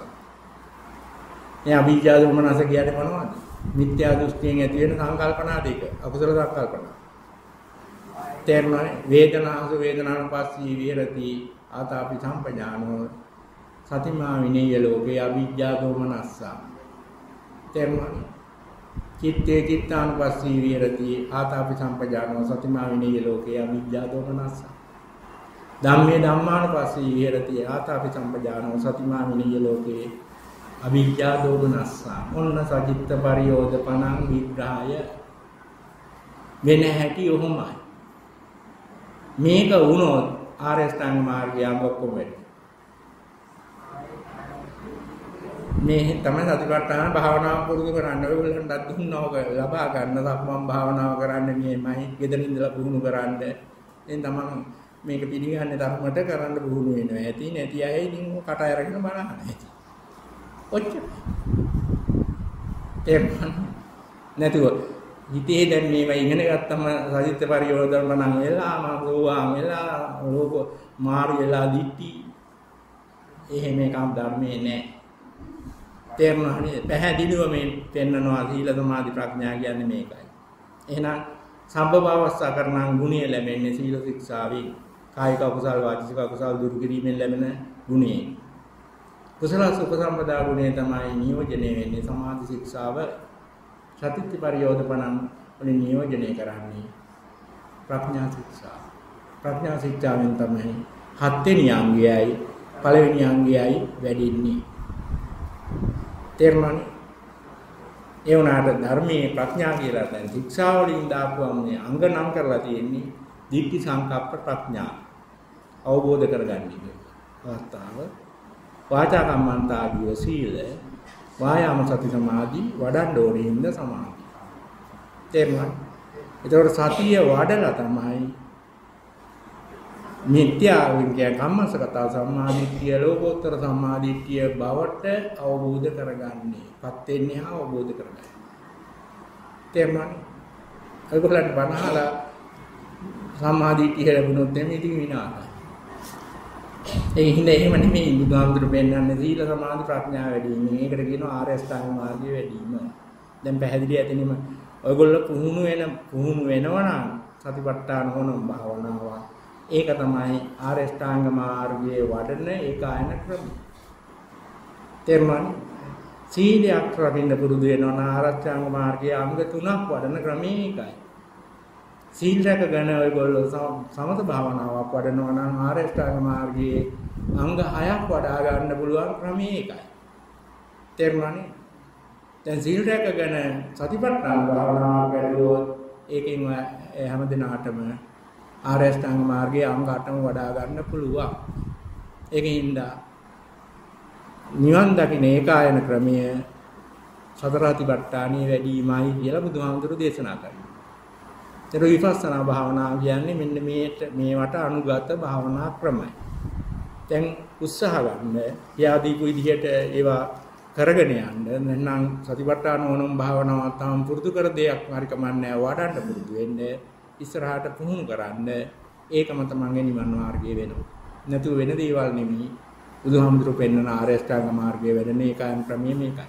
Speaker 1: මේ අවිජ්ජා දෝමනස්ස කියන්නේ මොනවද? මිත්‍යා දෘෂ්ටියෙන් ඇති වෙන සංකල්පනා දෙක. අකුසල සංකල්පනා. තේරුණානේ? වේදනාසු වේදනානුපස්සී විහෙරති ආතාපි සම්පජානෝ සතිමා විනේය ලෝකේ අවිජ්ජා දෝමනස්ස. තේරුණානේ? චිත්තේ චිත්තානුපස්සී විහෙරති ආතාපි සම්පජානෝ සතිමා විනේය ලෝකේ අවිජ්ජා දෝමනස්ස. ධම්මේ ධම්මානුපස්සී විහෙරති ආතාපි සම්පජානෝ සතිමා විනේය ලෝකේ අවිජ්ජා දෝමනස්සා. ඔන්න සජිත්ත පරියෝධපණං විග්‍රහය වෙන හැටි ඔහොමයි. මේක වුණොත් ආර්ය ශ්‍රාංග මාර්ගය අංගොක්කොම වෙයි මේ තමයි සතිපට්ඨාන භාවනාව පුරුදු කරන්න. ඔයගොල්ලන්ට දුන්නා ඔක ලබා ගන්න සක්මන් භාවනාව කරන්න මේමයි. ගෙදර ඉඳලා පුහුණු කරන්න. එතෙන් තමන් මේක පිළිගන්නේ ධර්මයට කරන්න පුහුණු වෙනවා ඇති නැති අය ඉතින් කට අරගෙන බලන්න ඇති ඔච්චර. ඒක නැතුව හිතේ දැන් මේවා ඉගෙන ගත්තම සජිත් පරියෝධන මනන් වෙලා මගෝවාන් වෙලා රෝග මාරු වෙලා දිටි එහෙම එකක් ධර්මයේ නැහැ. තේරුණානේ පැහැදිලිව මේ පෙන්නනවා සීල සමාධි ප්‍රඥා කියන්නේ මේකයි. එහෙනම් සම්බවවස්සා කරන ගුණය ලැබෙන්නේ සීල ශික්ෂාවෙන් කායික කුසල් වාචික කුසල් දුරු කිරීමෙන් ලැබෙන ගුණය. කුසල සුපසම්පදා ගුණය තමයි නියෝජනය වෙන්නේ සමාධි ශික්ෂාව සතිත්‍ය පරියෝධපණම් වලින් නියෝජනය කරන්නේ ප්‍රඥා ශික්ෂා. ප්‍රඥා ශික්ෂාවෙන් තමයි හත්වෙනි අංගයයි පළවෙනි අංගයයි වැඩින්නේ. තේරුණානේ? ඒ වුණාට ධර්මයේ ප්‍රඥා කියලා දැන් ශික්ෂා වලින් දාපුවම මේ අංග නම් කරලා තියෙන්නේ දිට්ඨි සංකප්ප ප්‍රඥා. අවබෝධ කරගන්න අවස්ථාව වාචා කම්මන්තාදිය සීල වායාම සති සමාධි වඩන්න ඕනේ හින්ද සමාධි. තේරුණා? ඒතකොට සතිය වඩලා තමයි මිත්‍යා විද්‍යා කම්මසගත සම්මාදිට්ඨිය ලෝකෝත්තර සම්මාදිට්ඨිය බවට අවබෝධ කරගන්නේ. පත් වෙන්නේ අවබෝධ කරගන්නේ. තේරුණා? ඒගොල්ලන්ට බනහලා සම්මාදිට්ඨිය ලැබුණොත් එමේ ඉතින් විනාශයි. ඒ හින්දා එහෙම නෙමෙයි බුදුහාමුදුරු පෙන්නන්නේ සීල සමාධි ප්‍රඥා වැඩි වීම. ඒකට කියනවා ආර්ය අෂ්ටාංග මාර්ගය වැඩි වීම. දැන් පැහැදිලි ඇතිනෙම ඔයගොල්ලෝ පුහුණු වෙන පුහුණු වෙනවනම් සතිපට්ඨාන හොන භාවනාව. ඒක තමයි ආර්ය අෂ්ටාංග මාර්ගයේ වඩන ඒකායන ක්‍රම. තේරුණානේ? සීලයක් රකින්න පුරුදු වෙනවා නම් ආරච්ඡාංග මාර්ගයේ අංග තුනක් වඩන ක්‍රමය ඒකයි. සීල් රැකගෙන ඔයගොල්ලෝ සමත භාවනාවක් වඩනවා නම් ආරෂ්ඨාංග මාර්ගයේ අංග 6ක් වඩා ගන්න පුළුවන් ක්‍රමය ඒකයි. තේරුණානේ? දැන් සීල් රැකගෙන සතිපට්ඨාන භාවනාවක් වැඩුවොත් ඒකෙන් හැම දිනාටම ආරෂ්ඨාංග මාර්ගයේ අංග 8ම වඩා ගන්න පුළුවන්. ඒකින්ද නිවන් දකින්න ඒකායන ක්‍රමය සතර අතිපට්ඨානිය වැඩිමයි කියලා බුදුහාමුදුරු දේශනා කරනවා. ඒතර විපස්සනා භාවනාව කියන්නේ මෙන්න මේට මේවට අනුගත භාවනා ක්‍රමයි. දැන් උත්සාහ ගන්න යාදීපු විදිහට ඒවා කරගෙන යන්න නැත්නම් සතිපට්ඨාන ඕනම් භාවනාව තම පුරුදු කර දෙයක් හරි කමන්නේ වඩන්න පුරුදු වෙන්න ඉස්සරහට පුහුණු කරන්න ඒකම තමන්ගේ නිවන් මාර්ගය වෙනවා. නැතු වෙන දේවල් නෙමෙයි. බුදුහාමුදුරු පෙන්වන ආර්ය අෂ්ටාංග මාර්ගයේ වැඩෙන ඒකායන ක්‍රමය මේකයි.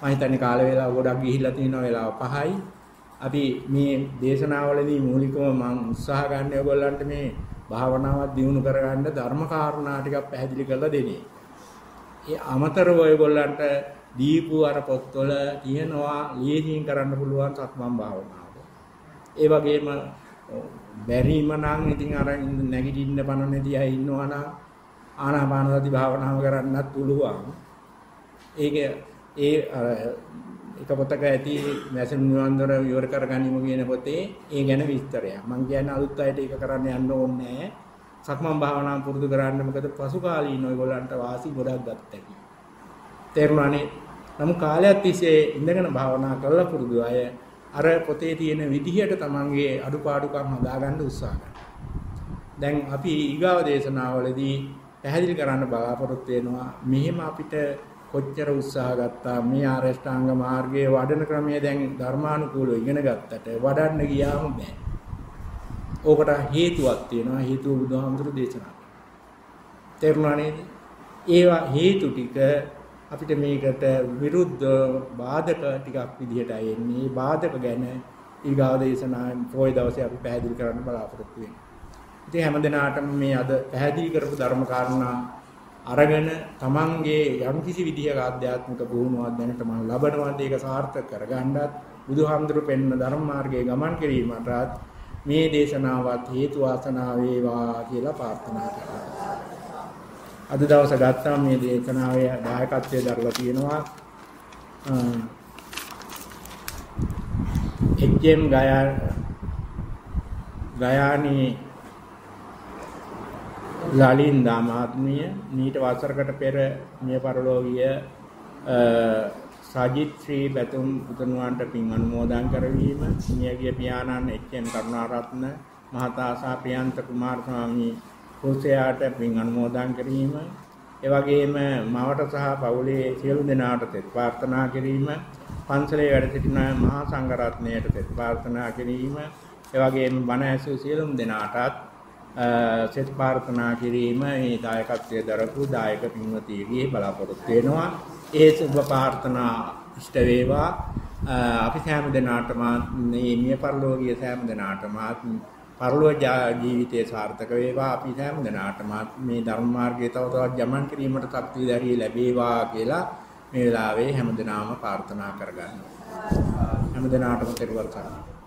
Speaker 1: මම හිතන්නේ කාල වේලාව ගොඩක් ගිහිල්ලා තියෙන වෙලාව පහයි. අපි මේ දේශනාවලදී මූලිකව මම උත්සාහ ගන්න ඔයගොල්ලන්ට මේ භාවනාවක් දියුණු කරගන්න ධර්ම කාරණා ටිකක් පැහැදිලි කරලා දෙන්නේ. ඒ අමතරව ඔයගොල්ලන්ට දීපු අර පොත්වල තියෙනවා ලියකින් කරන්න පුළුවන් සක්මන් භාවනාව. ඒ වගේම බැරිම නම් ඉතින් අර නැගිටින්න පණ නැති අය ඉන්නවා නම් ආනාපාන සති භාවනාව කරන්නත් පුළුවන්. ඒක ඒ එක පොතක ඇති මැසන් නිවන්දර විවර කරගනිමු කියන පොතේ ඒ ගැන විස්තරයක්. මම කියන්නේ අලුත් අයට ඒක කරන්න යන්න ඕනේ නැහැ. සක්මන් භාවනාව පුරුදු කරන්න මොකද පසු කාලීන ඔයගොල්ලන්ට වාසි ගොඩක් ගත්තා. තේරුණානේ? නමුත් කාලයක් තිස්සේ ඉඳගෙන භාවනා කරලා පුරුදු අය අර පොතේ තියෙන විදිහට තමන්ගේ අඩුපාඩුකම් හදාගන්න උත්සාහ දැන් අපි ඊගාව දේශනාවලදී පැහැදිලි කරන්න බලාපොරොත්තු වෙනවා මෙහෙම අපිට කොච්චර උත්සාහ ගත්තා මේ ආරෂ්ඨාංග මාර්ගයේ වඩන ක්‍රමය දැන් ධර්මානුකූලව ඉගෙන ගත්තට වඩන්න ගියාම බෑ. ඕකට හේතුවක් තියෙනවා හේතුව බුදුහාමුදුරු දේශනා කළා. තේරුණා නේද? ඒවා හේතු ටික අපිට මේකට විරුද්ධ බාධක ටිකක් විදිහට එන්නේ. මේ බාධක ගැන ඊගාව දේශනාවෙන් පොයි දවසේ අපි පැහැදිලි කරන්න බලාපොරොත්තු වෙනවා. ඉතින් හැමදෙනාටම මේ අද පැහැදිලි කරපු ධර්ම කාරණා අරගෙන තමන්ගේ යම්කිසි විදිහක ආධ්‍යාත්මික පුහුණුවක් දැනට මම ලබනවාද ඒක සාර්ථක කරගන්නත් බුදුහාමුදුරු පෙන්වන ධර්ම මාර්ගයේ ගමන් කිරීමටත් මේ දේශනාවත් හේතු වාසනා වේවා කියලා ප්‍රාර්ථනා කරනවා. අද දවස ගත්තාම මේ දේශනාවේ දායකත්වයේ දරලා තියෙනවා එච්.එම්. ගයා ගයානි ලලින්දා මහත්මිය මීට වසරකට පෙර මිය පරලෝකීය සජිත් ශ්‍රී බතුම් පුතණුවන්ට පින් අනුමෝදන් කරවීම මියගිය පියාණන් එච්.එම්. කරුණාරත්න මහතා සහ ප්‍රියන්ත කුමාර ස්වාමී පුරුෂයාට පින් අනුමෝදන් කිරීම ඒ වගේම මවට සහ පවුලේ සියලු දෙනාට තෙත් ප්‍රාර්ථනා කිරීම පන්සලේ වැඩ සිටින මහා සංඝරත්නයට තෙත් ප්‍රාර්ථනා කිරීම ඒ වගේම බණ ඇසූ සියලුම දෙනාටත් සෙත් ප්‍රාර්ථනා කිරීම මේ දායකත්වයේ දරපු දායක පින්වතියගේ බලාපොරොත්තු වෙනවා. ඒ සුබ ප්‍රාර්ථනා ඉෂ්ට වේවා. අපි සෑම දිනාටම මේ මිය පරලෝකීය සෑම දිනාටම පරලෝ ජීවිතයේ සාර්ථක වේවා. අපි හැම දිනාටම මේ ධර්ම මාර්ගයේ තව තවත් ගමන් කිරීමට ශක්තිය දැරිය ලැබේවා කියලා මේ වෙලාවේ හැම දිනාම ප්‍රාර්ථනා කරගන්නවා. හැම දිනාටම තෙරුවන් සරණයි